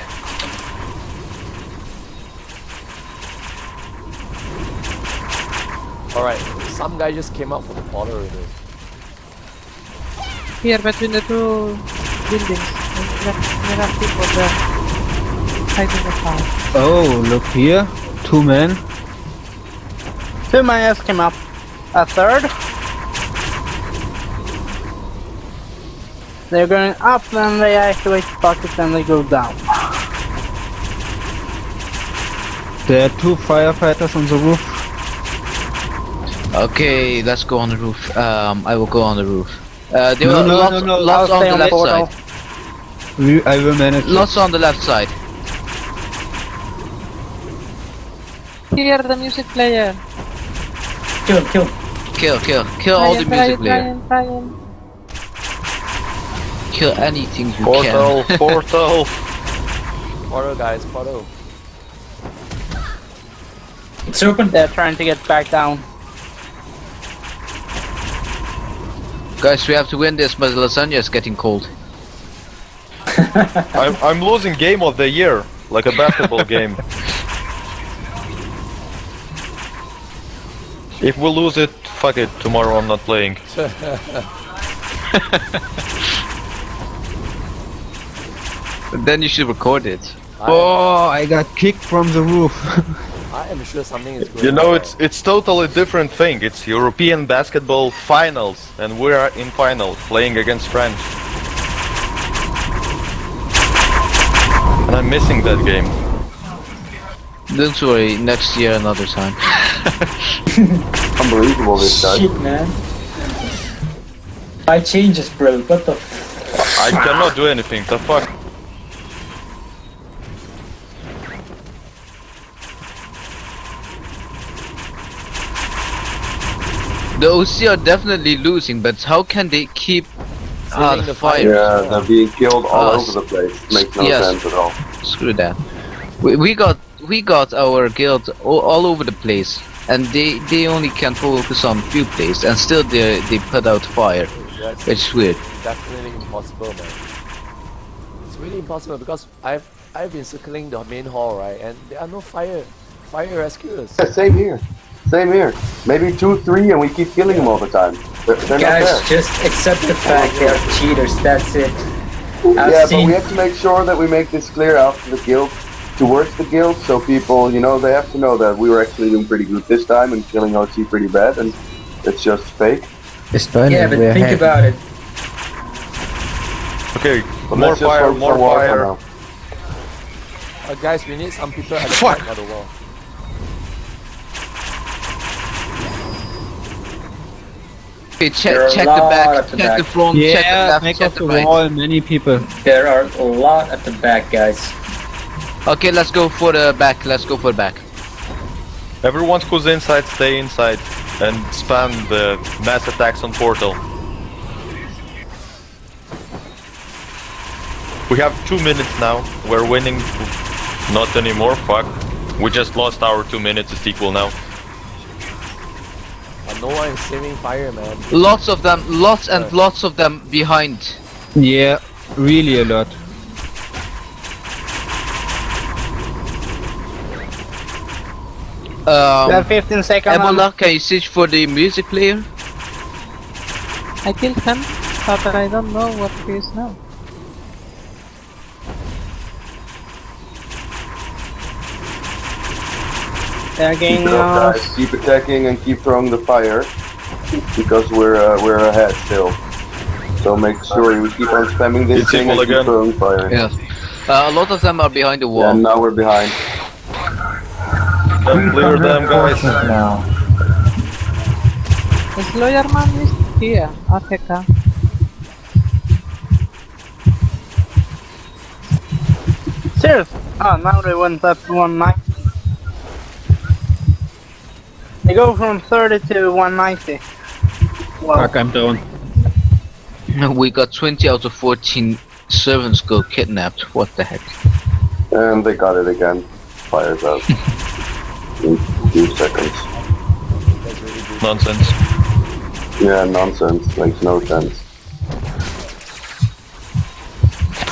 Alright, some guy just came out from the portal already. Here between the two buildings. There, there are people there. Hiding the house. Oh, look here. Two men. Two miners came up. A third. They're going up, then they activate the bucket, then they go down. There are two firefighters on the roof. Okay, let's go on the roof. Um, I will go on the roof. Uh, there No, are no, lots, no, no, lots I'll on the left portal. side. We, I will manage. it. Lots on the left side. Here, the music player. Kill him, kill. Kill, kill, kill all the music player. Kill anything you Portal, can. portal. Portal guys, portal. It's open. They're trying to get back down. Guys, we have to win this, but the lasagna is getting cold. I'm, I'm losing game of the year, like a basketball game. If we lose it, fuck it, tomorrow I'm not playing. Then you should record it. Oh, I got kicked from the roof. I am sure something is going You know, on. it's it's totally different thing. It's European basketball finals, and we are in final playing against France. And I'm missing that game. Don't worry, next year another time. Unbelievable this guy. Shit, man. I changes, bro. What the f- I cannot do anything. The fuck? The OC are definitely losing, but how can they keep uh, the the fire. fire? Yeah, they're being killed all Uh, over the place. Makes no yes. sense at all. Screw that. We, we got we got our guild all, all over the place, and they they only can focus on few places, and still they they put out fire. That's It's weird. That's really impossible, man. It's really impossible because I've I've been circling the main hall, right, and there are no fire fire rescuers. Yeah, same here. Same here. Maybe two, three, and we keep killing them all the time. They're, they're Guys, just accept the fact they are cheaters. That's it. I've yeah, but we have to make sure that we make this clear out to the guild, towards the guild, so people, you know, they have to know that we were actually doing pretty good this time and killing OC pretty bad, and it's just fake. It's burning. Yeah, but we're think ahead. about it. Okay, But more fire, more on fire. Uh, guys, we need some people at the Fuck. back of the wall. Okay, check check the back, at the check back. the front, check the Yeah, left, make check off the the right. wall. Many people. There are a lot at the back, guys. Okay, let's go for the back. Let's go for the back. Everyone who's inside, stay inside and spam the mass attacks on portal. We have two minutes now. We're winning. Not anymore. Fuck. We just lost our two minutes. It's equal now. But no one is saving fire, man. Lots of them, lots and lots of them behind. Yeah, really a lot. We Um, have 15 seconds. Ebola, can you search for the music player? I killed him, but I don't know what he is now. They're Keep up, guys. Keep attacking and keep throwing the fire, because we're uh, we're ahead still. So make sure you keep on spamming this It's thing and equal keep again. throwing fire. Yes. Uh, a lot of them are behind the wall. And now we're behind. Don't clear them, guys. now. This lawyer man is here, AFK. Serious? Oh, ah, now they went up to 190. They go from 30 to 190. Well, Fuck, I'm down. We got 20 out of 14 servants go kidnapped. What the heck? And they got it again. Fire's out. two seconds. Nonsense. Yeah, nonsense. Makes no sense.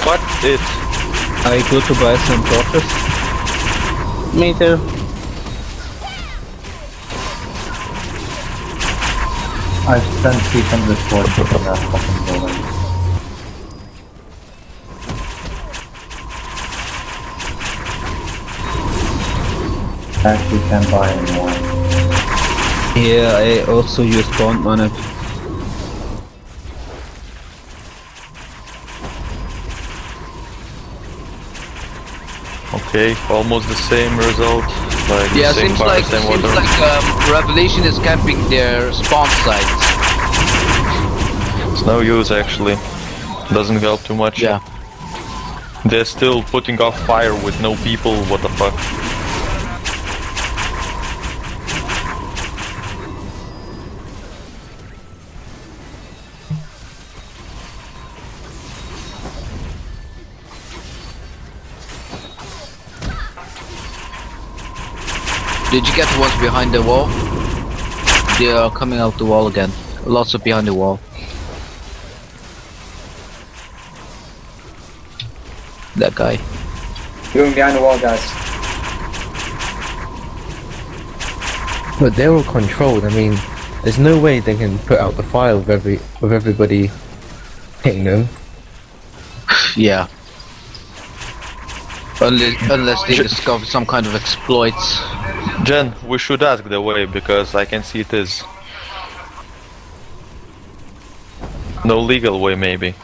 What is? I go to buy some torches. Me too. I spent 600 torches on that fucking building. Actually can't buy anymore. Yeah, I also use bond money. Okay, almost the same result. Like Yeah, same seems fire, like same seems water. like um, Revelation is camping their spawn sites. It's no use actually. Doesn't help too much. Yeah. They're still putting off fire with no people. What the fuck? Did you get the ones behind the wall? They are coming out the wall again. Lots of behind the wall. That guy. Going behind the wall, guys. But they're all controlled. I mean, there's no way they can put out the fire with every with everybody hitting them. Yeah. Unless, unless they discover some kind of exploits. Jen, we should ask the way because I can see it is. No legal way, maybe.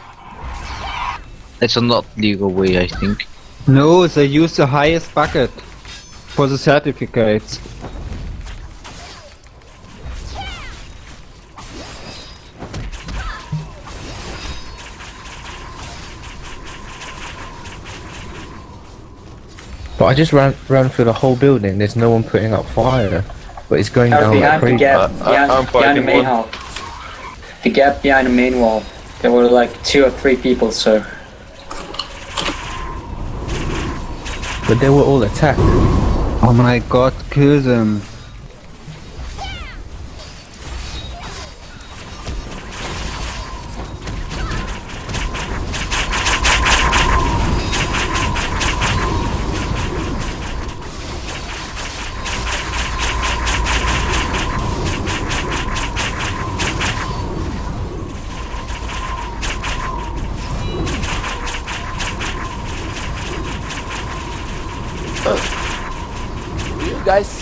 It's a not legal way, I think. No, they use the highest bucket for the certificates. But I just ran ran through the whole building. There's no one putting up fire, but it's going Out down like behind the crazy. gap, Uh, behind, I'm behind the main one. hall. The gap behind the main wall. There were like two or three people, so But they were all attacked. Oh my god, kill them.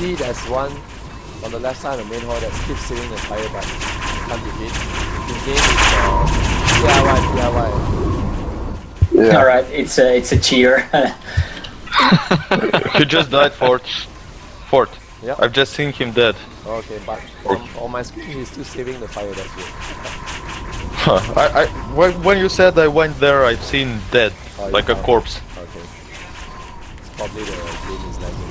See there's one on the left side of the main hall that keeps sitting the fire but can't be hit? His name is uh, DIY, DIY. Yeah. alright, it's a it's a cheer. he just died, Fort. Fort. Yeah. I've just seen him dead. Okay, but on, on my screen he's still saving the fire, that's it. Huh. I, I, when, when you said I went there, I've seen dead, Oh, like a found- corpse. Okay. It's probably the game is lagging.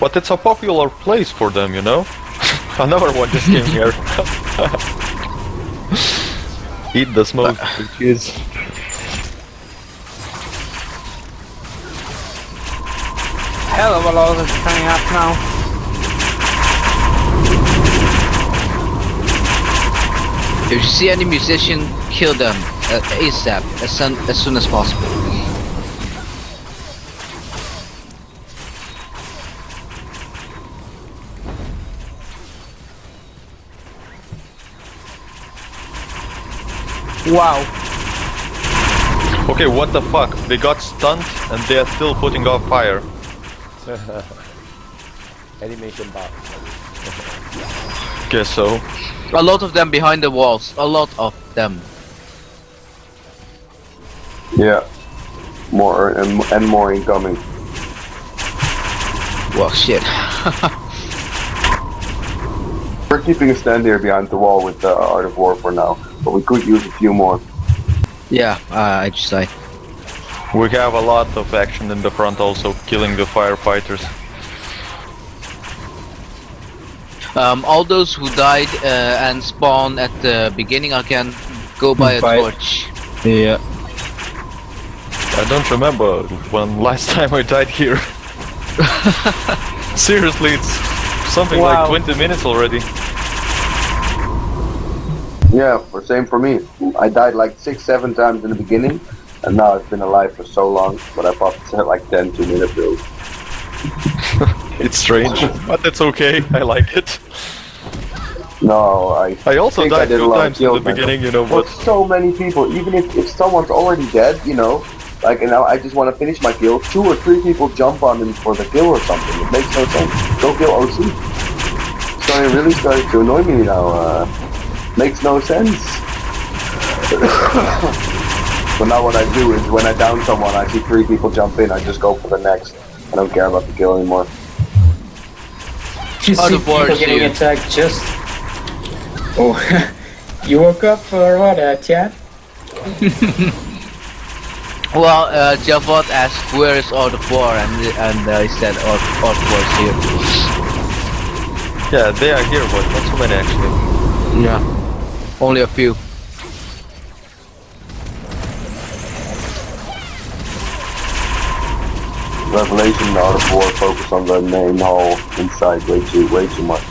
But it's a popular place for them, you know? Another one just came here. Eat the smoke, bitches. Hell of a lot is coming up now. If you see any musician, kill them uh, ASAP, as soon, as soon as possible. Wow. Okay, what the fuck? They got stunned and they are still putting off fire. Animation bar. Guess so. A lot of them behind the walls. A lot of them. Yeah. More and, and more incoming. Well, shit. We're keeping a stand here behind the wall with the Art of War for now, but we could use a few more. yeah, uh, I just say. We have a lot of action in the front also, killing the firefighters. Um, all those who died uh, and spawned at the beginning again, go buy a Buy- torch. Yeah. I don't remember when last time I died here. Seriously, it's something Wow. like 20 minutes already. Yeah, for same for me. I died like six, seven times in the beginning, and now I've been alive for so long. But I popped like 10 two minute builds. It's strange, but it's okay. I like it. No, I. I also I died did two times in the kills, beginning, you know, But but so many people, even if, if someone's already dead, you know, like, and now I just want to finish my kill, two or three people jump on him for the kill or something. It makes no sense. Go kill OC. So it really started to annoy me now. Uh, makes no sense. but now what I do is when I down someone, I see three people jump in, I just go for the next. I don't care about the kill anymore. If you see people getting attacked, just... Oh, you woke up for what, uh, chat? Well, uh, Javot asked where is all the four, and and I said all all four is here. yeah, they are here, but not so many actually. Yeah, only a few. Revelation and Art of War focus on the main hall inside way too, way too much.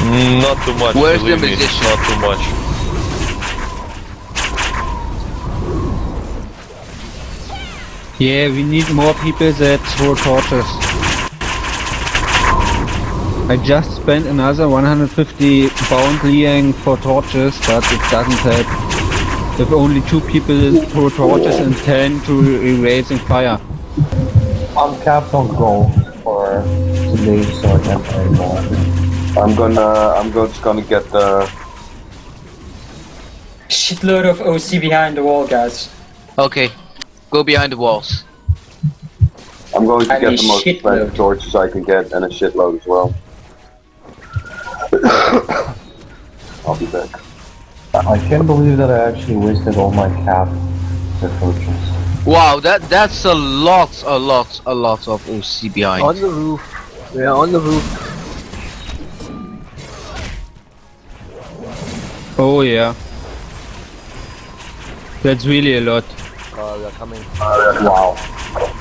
Not too much. Where's the believe me, musician? Not too much. Yeah, we need more people that throw torches. I just spent another 150 pound Liang for torches, but it doesn't help. If only two people throw torches and 10 to erasing fire. I'm capped on gold for today, so I can't play more. I'm gonna, I'm just gonna get the. Shitload of OC behind the wall, guys. Okay, go behind the walls. I'm going to I get the most shitload. expensive torches I can get and a shitload as well. I'll be back. I can't believe that I actually wasted all my cap for torches. Wow, that that's a lot, a lot, a lot of OC behind. On the roof. We are on the roof. Oh yeah. That's really a lot. Uh, we are coming. Wow. Uh, we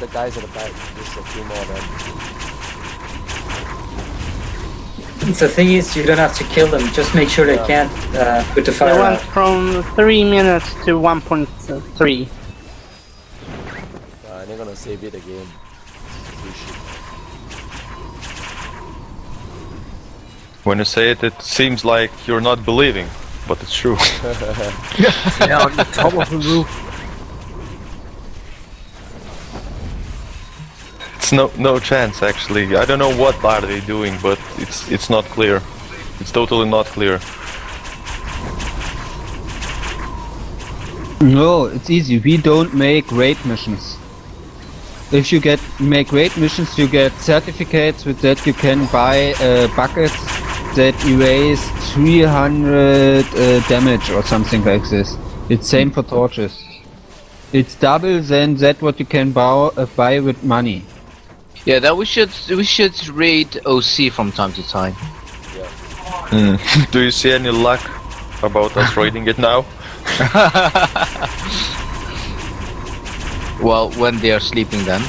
the guys at the back. Just a few more of them. The thing is, you don't have to kill them, just make sure they can't uh, put the They fire went out. from 3 minutes to 1.3. Uh, and they're gonna save it again. When you say it, it seems like you're not believing, but it's true. Yeah, on the top of the roof. It's no no chance actually. I don't know what are they doing, but it's it's not clear. It's totally not clear. No, it's easy. We don't make raid missions. If you get make raid missions, you get certificates with that you can buy uh, buckets that erase 300 uh, damage or something like this. It's same for torches. It's double than that what you can buy, uh, buy with money. Yeah, that we should we should raid OC from time to time. Hmm. Do you see any luck about us raiding it now? Well, when they are sleeping, then.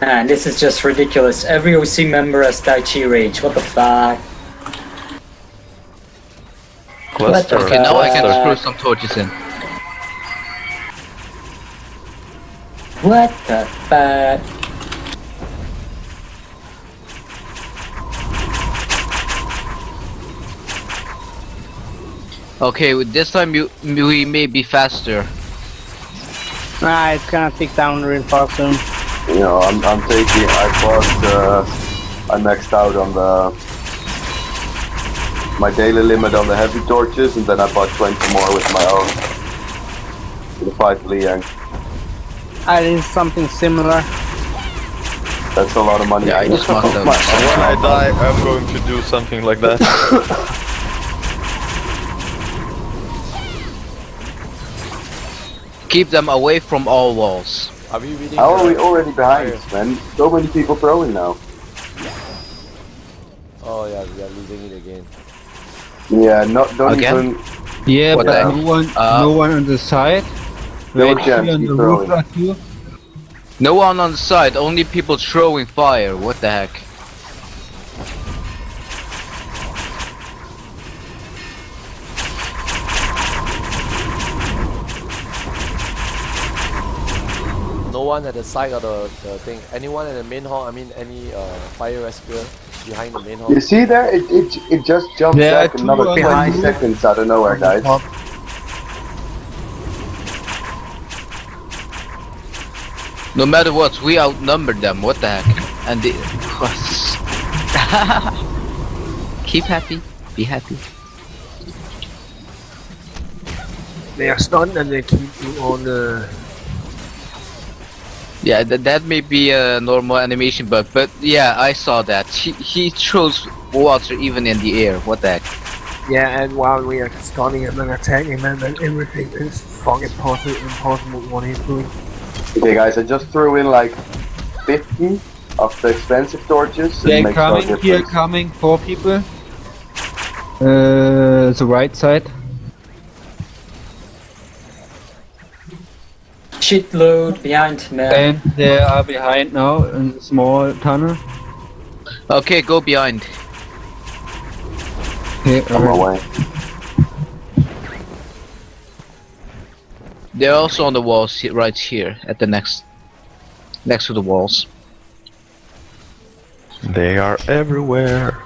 Man, this is just ridiculous. Every OC member has Tai Chi Rage. What the fuck? What the Okay, now I can fuck? screw some torches in. What the fuck? Okay, with this time you we may be faster. Nah, it's gonna take down real fast soon. You know, I'm, I'm taking, I bought, uh, I maxed out on the, my daily limit on the heavy torches, and then I bought 20 more with my own. For the 5 Liang. I did something similar. That's a lot of money. Yeah, I just must have. When I die, I'm going to do something like that. Keep them away from all walls. Are we reading? How are we already behind, fire? man? So many people throwing now. Oh yeah, we are losing it again. Yeah, not don't Again? even. Yeah, What but the no one, Uh, no one on the side. No Right on the roof right here. No one on the side, only people throwing fire. What the heck? No one at the side of the, the thing. Anyone in the main hall? I mean, any uh, fire rescuer behind the main hall? You see there? It it, it just jumped There are back another 20 seconds out of nowhere, guys. No matter what, we outnumbered them. What the heck? And they. Keep happy. Be happy. They are stunned and they keep you on the. Yeah, that that may be a normal animation bug, but yeah, I saw that. He he throws water even in the air. What the heck? Yeah, and while we are stunning and then attacking them, then everything is fucking impossible, impossible what he's doing. Okay, guys, I just threw in like 50 of the expensive torches. They're makes no coming here, coming. Four people. Uh, the right side. Shitload behind, man. And they are behind now in the small tunnel. Okay, go behind. Okay, On my They're also on the walls he- right here at the next, next to the walls. they are everywhere.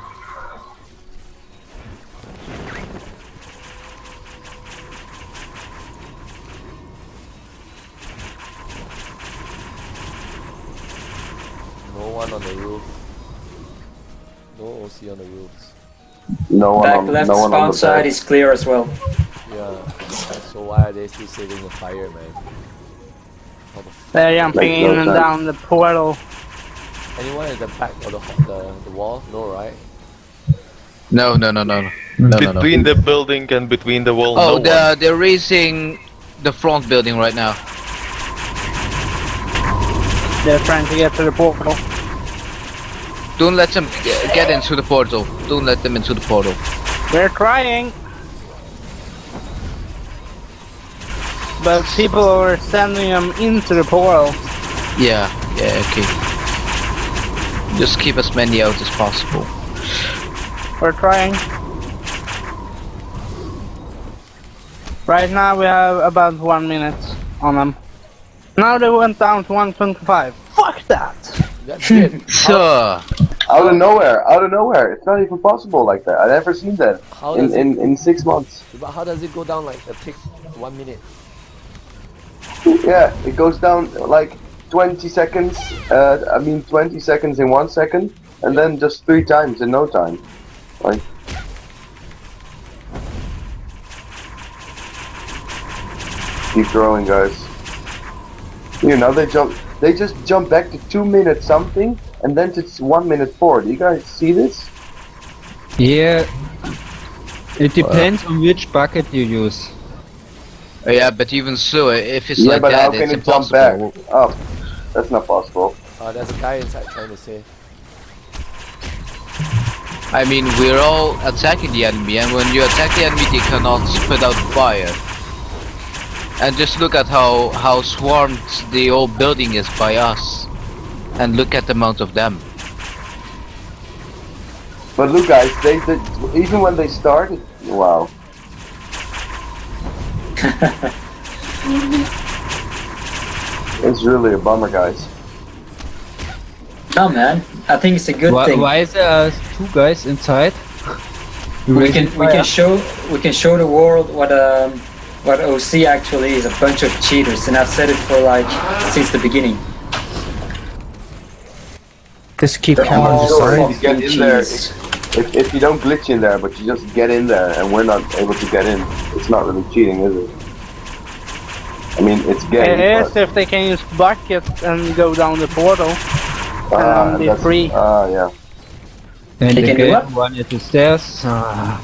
No one on the roof. No OC on the roofs. No one Back on, left no one on spawn side is clear as well. Yeah. So why are they still saving the fire, man? How the They're jumping Makes no in and sense. down the portal. Anyone at the back of the the, the wall? No, right? No, no, no, no, no, no, no. no. between the building and between the wall, Oh, no they're they're raising the front building right now. They're trying to get to the portal. Don't let them get into the portal. Don't let them into the portal. They're trying. But people are sending them into the portal. Yeah, yeah, okay. Just keep as many out as possible. We're trying. Right now we have about one minute on them. Now they went down to 125. Fuck that! That's hmm. it. So, Out of nowhere, out of nowhere. It's not even possible like that. I've never seen that How in, in, in six months. But how does it go down like a tick? One minute. Yeah, it goes down like 20 seconds. Uh, I mean, 20 seconds in one second, and then just three times in no time. Like, keep throwing, guys. You know, they jump. They just jump back to two minutes something, and then to one minute four. Do you guys see this? Yeah. It depends on which bucket you use. Yeah, but even so, if it's yeah, like but that, how can it's it jump back? impossible. Oh, that's not possible. Oh, there's a guy inside trying to say. I mean, we're all attacking the enemy, and when you attack the enemy, they cannot put out fire. And just look at how how swarmed the whole building is by us, and look at the amount of them. But look, guys, they, they even when they started, wow. It's really a bummer, guys. No, man. I think it's a good Why, thing. why is there uh, two guys inside? You we raising can we can show we can show the world what um what OC actually is a bunch of cheaters, and I've said it for like since the beginning. Just keep They're coming all inside. fucking You get in there. Cheats. If, if you don't glitch in there, but you just get in there, and we're not able to get in, it's not really cheating, is it? I mean, it's gay. Yes, but, if they can use bucket and go down the portal. ah, and be that's- free. Ah, yeah. And They can do again, what? one at the stairs. Ah.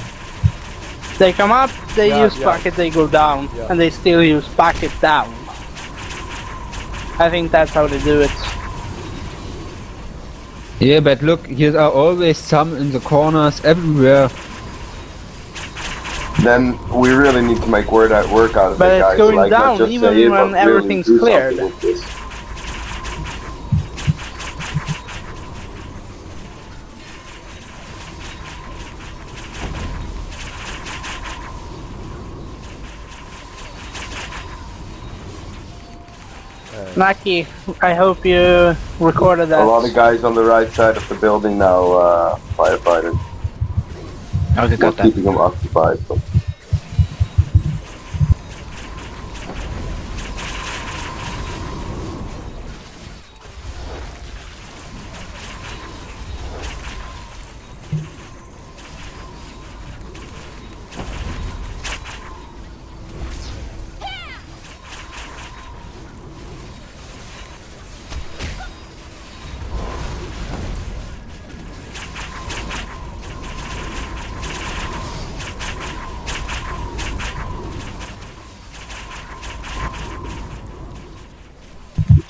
They come up, they Yeah, use yeah. bucket, they go down, Yeah. and they still use bucket down. I think that's how they do it. Yeah, but look, here are always some in the corners everywhere. Then we really need to make word out, work out of But it, it's going like, down even when but really everything's do cleared. With I hope you recorded that. A lot of guys on the right side of the building now, uh, firefighting. Okay, We're got that. keeping them occupied. But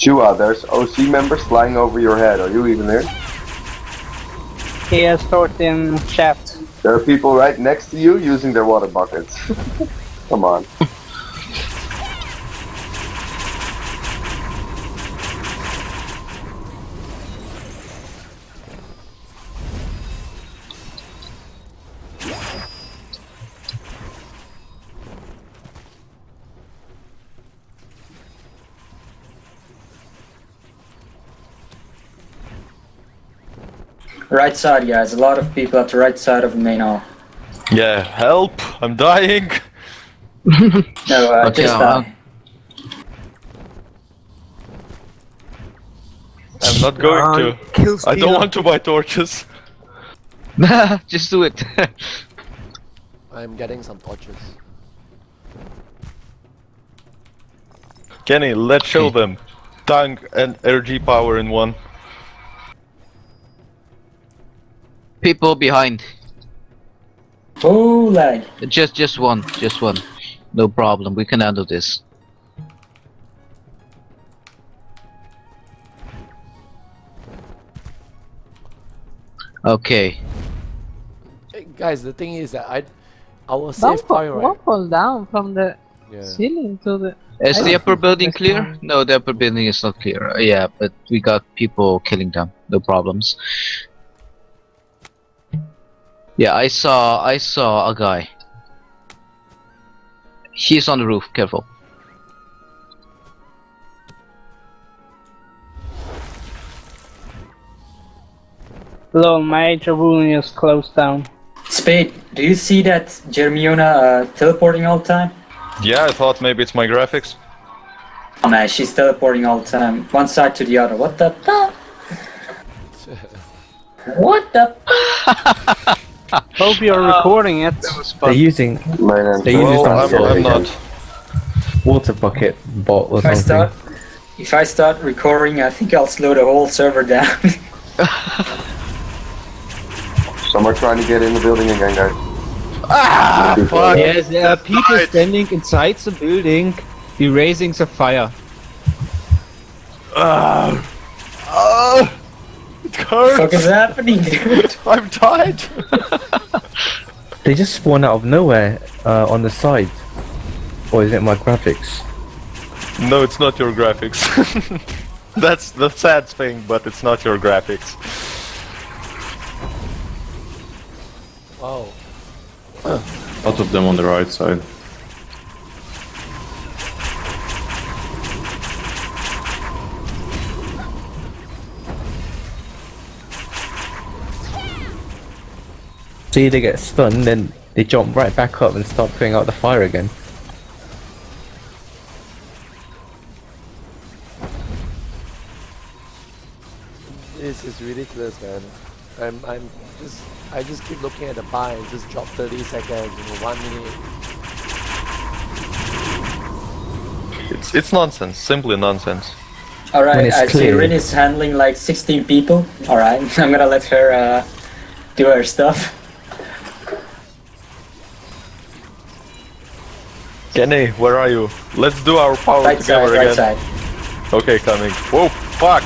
Chua, there's OC members flying over your head. Are you even there? He has thought in chat. There are people right next to you using their water buckets. Come on. Right side, guys. A lot of people at the right side of the main hall. Yeah, help! I'm dying! No, uh, Okay, just I'll- that. I'm not going Uh, to. kill I don't want to buy torches. Nah, just do it. I'm getting some torches. Kenny, let's show them. Tank and RG power in one. People behind. Oh, lag. Just, just one, just one. No problem. We can handle this. Okay. Hey, guys, the thing is that I, our Don't safe fall, right? won't fall down from the Yeah. ceiling to the. Is I the upper building clear? fine. No, the upper building is not clear. Uh, yeah, but we got people killing them. No problems. Yeah, I saw I saw a guy. He's on the roof. Careful. Lol, my age is closed down. Spade, do you see that Jeremiona uh, teleporting all the time? Yeah, I thought maybe it's my graphics. Oh man, she's teleporting all the time. One side to the other. What the? What the Hope you're recording it. They're using Man, they're using Well, some I'm, I'm not. water bucket bot or If I something. start, if I start recording, I think I'll slow the whole server down. Some are trying to get in the building again, guys. Ah, fuck. Yes, there are people standing inside the building, erasing the fire. Ah! Ah! It hurts! fuck is happening, dude? I'm tired! They just spawn out of nowhere uh, on the side. Or is it my graphics? no, it's not your graphics. That's the sad thing, but it's not your graphics. Wow. lot of them on the right side. See, they get stunned, then they jump right back up and start putting out the fire again. This is ridiculous, man. I'm, I'm just, I just keep looking at the bar and just drop 30 seconds, you know, one minute. It's it's nonsense. Simply nonsense. Alright, When right, it's I see clear. Rin is handling like 16 people. All right, I'm gonna let her uh, do her stuff. Kenny, where are you? Let's do our power Right side, together right side. Okay, coming. Whoa, fuck!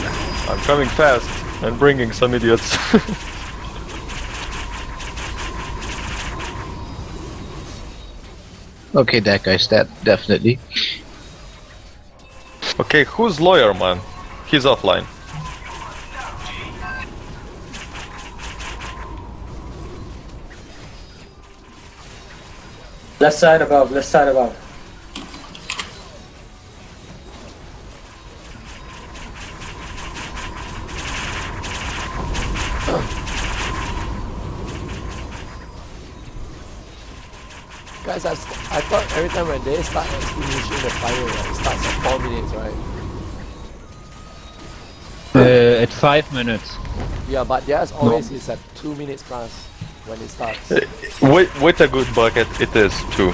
I'm coming fast and bringing some idiots. Okay, that guy's dead, definitely. okay, who's Zloyarman? He's offline. Left side above, left side above. Guys, I, I thought every time when they start extinguishing the fire, right, it starts at 4 minutes, right? Uh, at five minutes. Yeah, but theirs always is at 2 minutes plus when it starts. Uh, with, with a good bucket, it is too.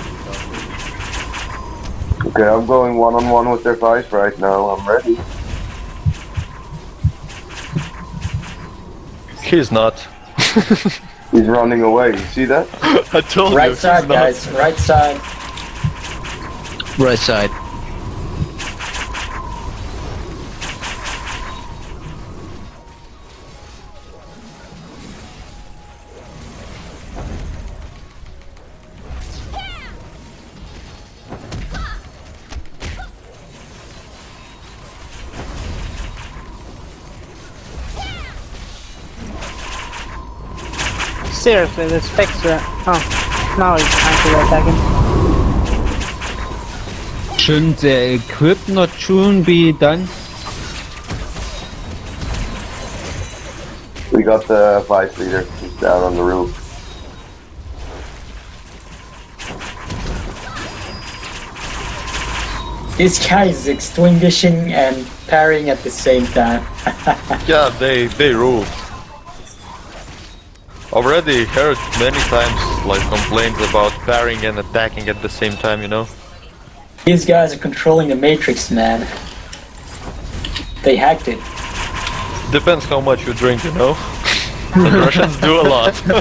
Okay, I'm going one on one with their guys right now. I'm ready. He's not. He's running away. You see that? I told Right you. side, he's not. guys, right side. Right side. Seriously, this Spectre. Uh, oh, now it's time to attack him. Shouldn't the equip not soon be done? We got the vice leader. He's down on the roof. This guy is extinguishing and parrying at the same time. Yeah, they they rule. Already heard many times like complaints about parrying and attacking at the same time, you know? These guys are controlling the Matrix, man. They hacked it. Depends how much you drink, you know? the Russians do a lot.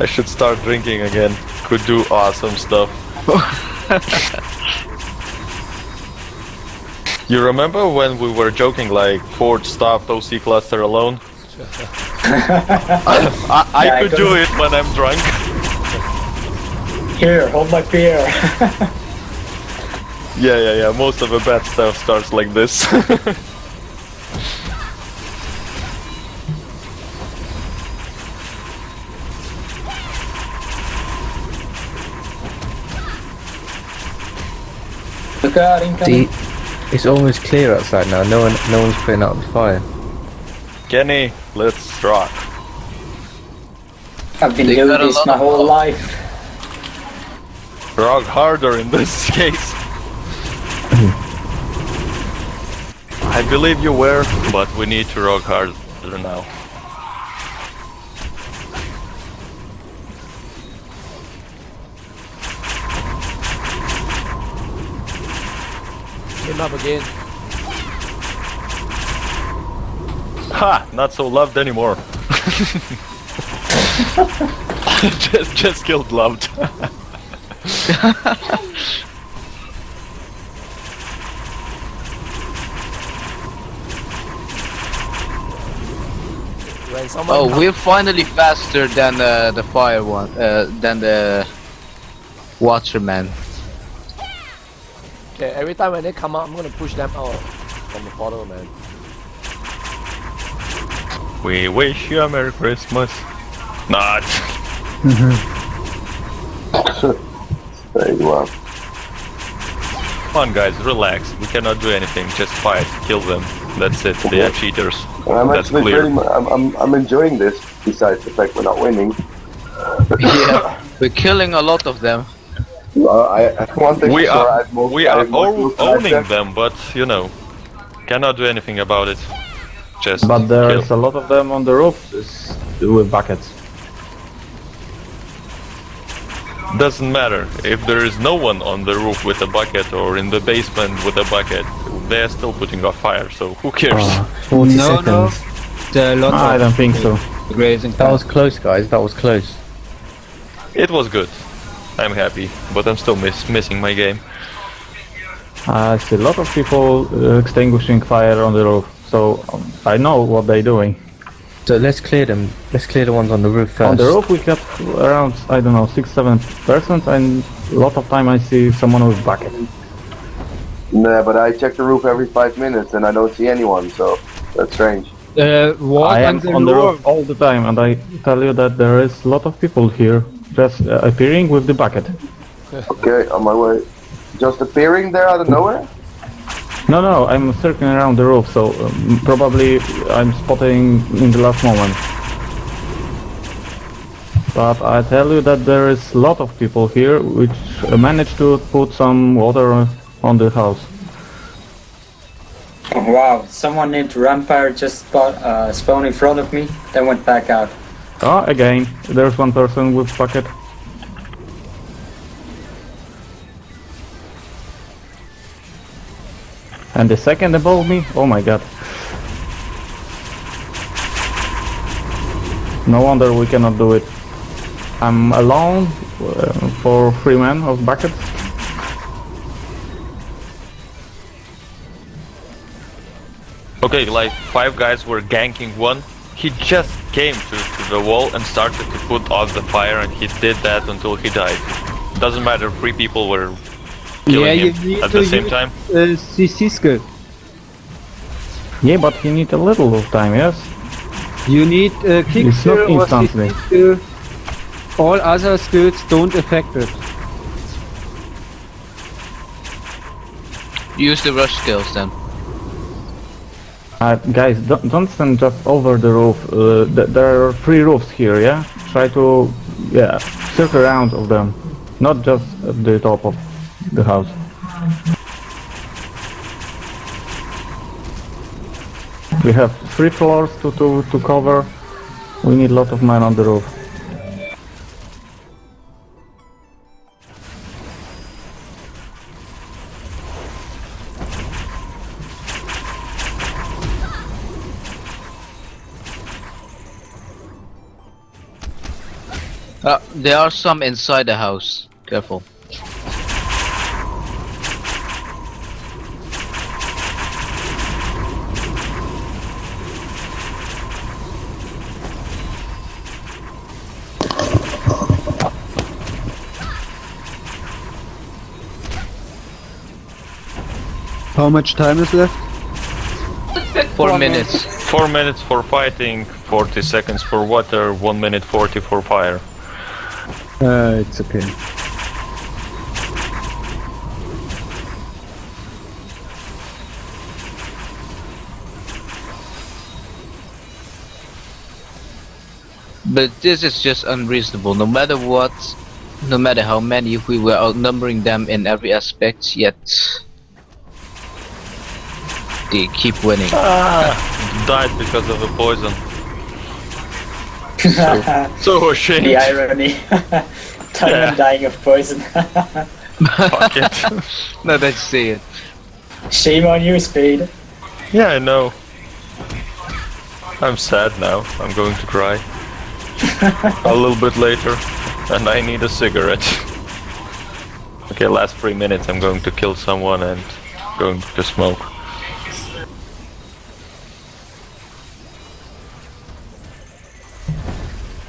I should start drinking again. Could do awesome stuff. you remember when we were joking like Ford stopped OC cluster alone? I, I Yeah, could got do it. it when I'm drunk. Here, hold my beer. Yeah, yeah, yeah. Most of the bad stuff starts like this. Look out, incoming. See, it's almost clear outside now. No one, no one's putting out the fire. Kenny, let's rock. I've been They doing this my whole balls. life. Rock harder in this case. I believe you were, but we need to rock harder now. Came up again. Ha! Not so loved anymore. just, just killed Lloth. When Oh, we're finally faster than uh, the fire one, uh, than the Waterman. Okay, every time when they come out, I'm gonna push them out from the portal, man. we wish you a Merry Christmas. Not. Mm-hmm. There you are. Come on, guys, relax. We cannot do anything. Just fight, kill them. That's it. They are cheaters. I'm That's actually clear. pretty I'm, I'm, I'm enjoying this, besides the fact we're not winning. yeah, we're killing a lot of them. Well, I, I one thing We are I've we are I've moved o- to the owning left them, but you know, cannot do anything about it. Just But there's kill. a lot of them on the roof s- with buckets. doesn't matter. If there is no one on the roof with a bucket or in the basement with a bucket, they're still putting off fire, so who cares? Ah, 40 no, seconds. no. There are lots I of don't think so. grazing. That was close, guys. That was close. It was good. I'm happy, but I'm still miss missing my game. I see a lot of people uh, extinguishing fire on the roof, so um, I know what they're doing. So let's clear them. Let's clear the ones on the roof first. On the roof we got around, I don't know, 6-7 persons and a lot of time I see someone with bucket. Nah, but I check the roof every five minutes and I don't see anyone, so that's strange. Uh, what I am the on the roof? roof all the time and I tell you that there is a lot of people here just uh, appearing with the bucket. Okay, on my way. Just appearing there out of nowhere? No, no, I'm circling around the roof, so um, probably I'm spotting in the last moment. But I tell you that there is a lot of people here which uh, managed to put some water on the house. Wow, someone named Rampire just spot, uh, spawned in front of me, then went back out. Ah, again, there's one person with bucket. And the second above me, oh my god. No wonder we cannot do it. I'm alone uh, for three men of buckets. Okay, like five guys were ganking one. He just came to, to the wall and started to put out the fire, and he did that until he died. Doesn't matter, three people were killing Yeah, you him need at to the same use, time. Uh, CC skill. Yeah, but he need a little of time, yes? You need uh, kick It's not skill or instantly. All other skills don't affect it. Use the rush skills then. Uh, guys, don't, don't stand just over the roof. Uh, th there are three roofs here, yeah? Try to, yeah, circle around of them. Not just at the top of the house. We have three floors to, to, to cover. We need a lot of men on the roof. Uh, there are some inside the house. Careful. How much time is left? Four minutes. Four minutes for fighting, 40 seconds for water, 1 minute 40 for fire. Uh, it's okay. But this is just unreasonable. No matter what, no matter how many, we were outnumbering them in every aspect, yet they keep winning. Ah, died because of the poison. So, so ashamed. the irony. Diamond Yeah. dying of poison. Fuck it. no, let's see it. Shame on you, Speed. Yeah, I know. I'm sad now. I'm going to cry. a little bit later, and I need a cigarette. okay, last three minutes I'm going to kill someone and going to smoke.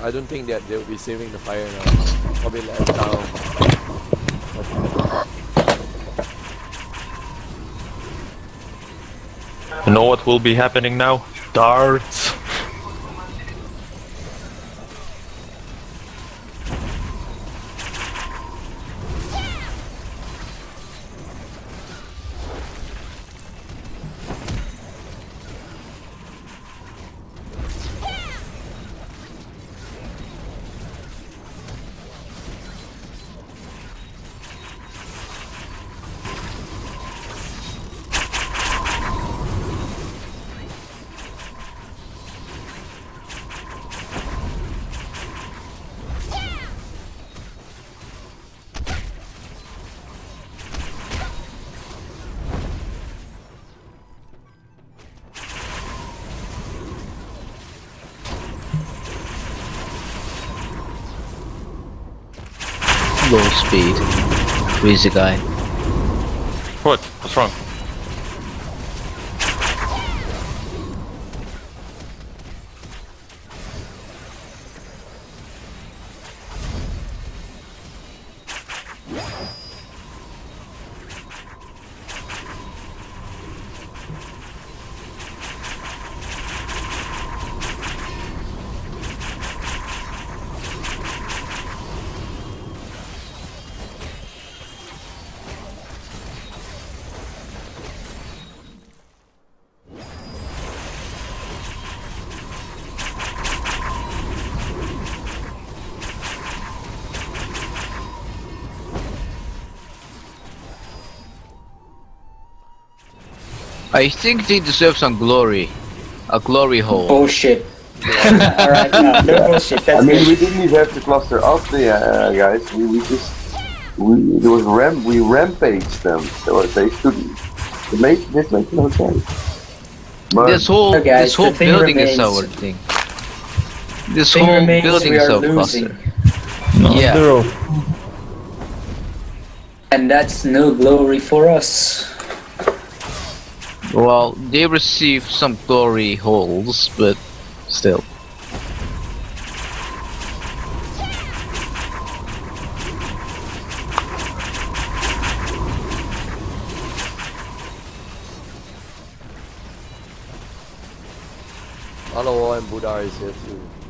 I don't think that they'll be saving the fire now. Probably let it down. You know what will be happening now? Darts. Crazy guy. What? What's wrong? I think they deserve some glory. A glory hole. Bullshit. Alright, no, no bullshit. That's I mean, me. we didn't even have to cluster up the uh, guys. We, we just we there was ram we rampaged them. So they stood. It made this makes no sense. But this whole Okay, guys, this whole the thing building is our thing. This Thing whole building is our losing. cluster. No, Yeah. zero. And that's no glory for us. Well, they receive some glory holes, but still. Hello, and Buddha is here too.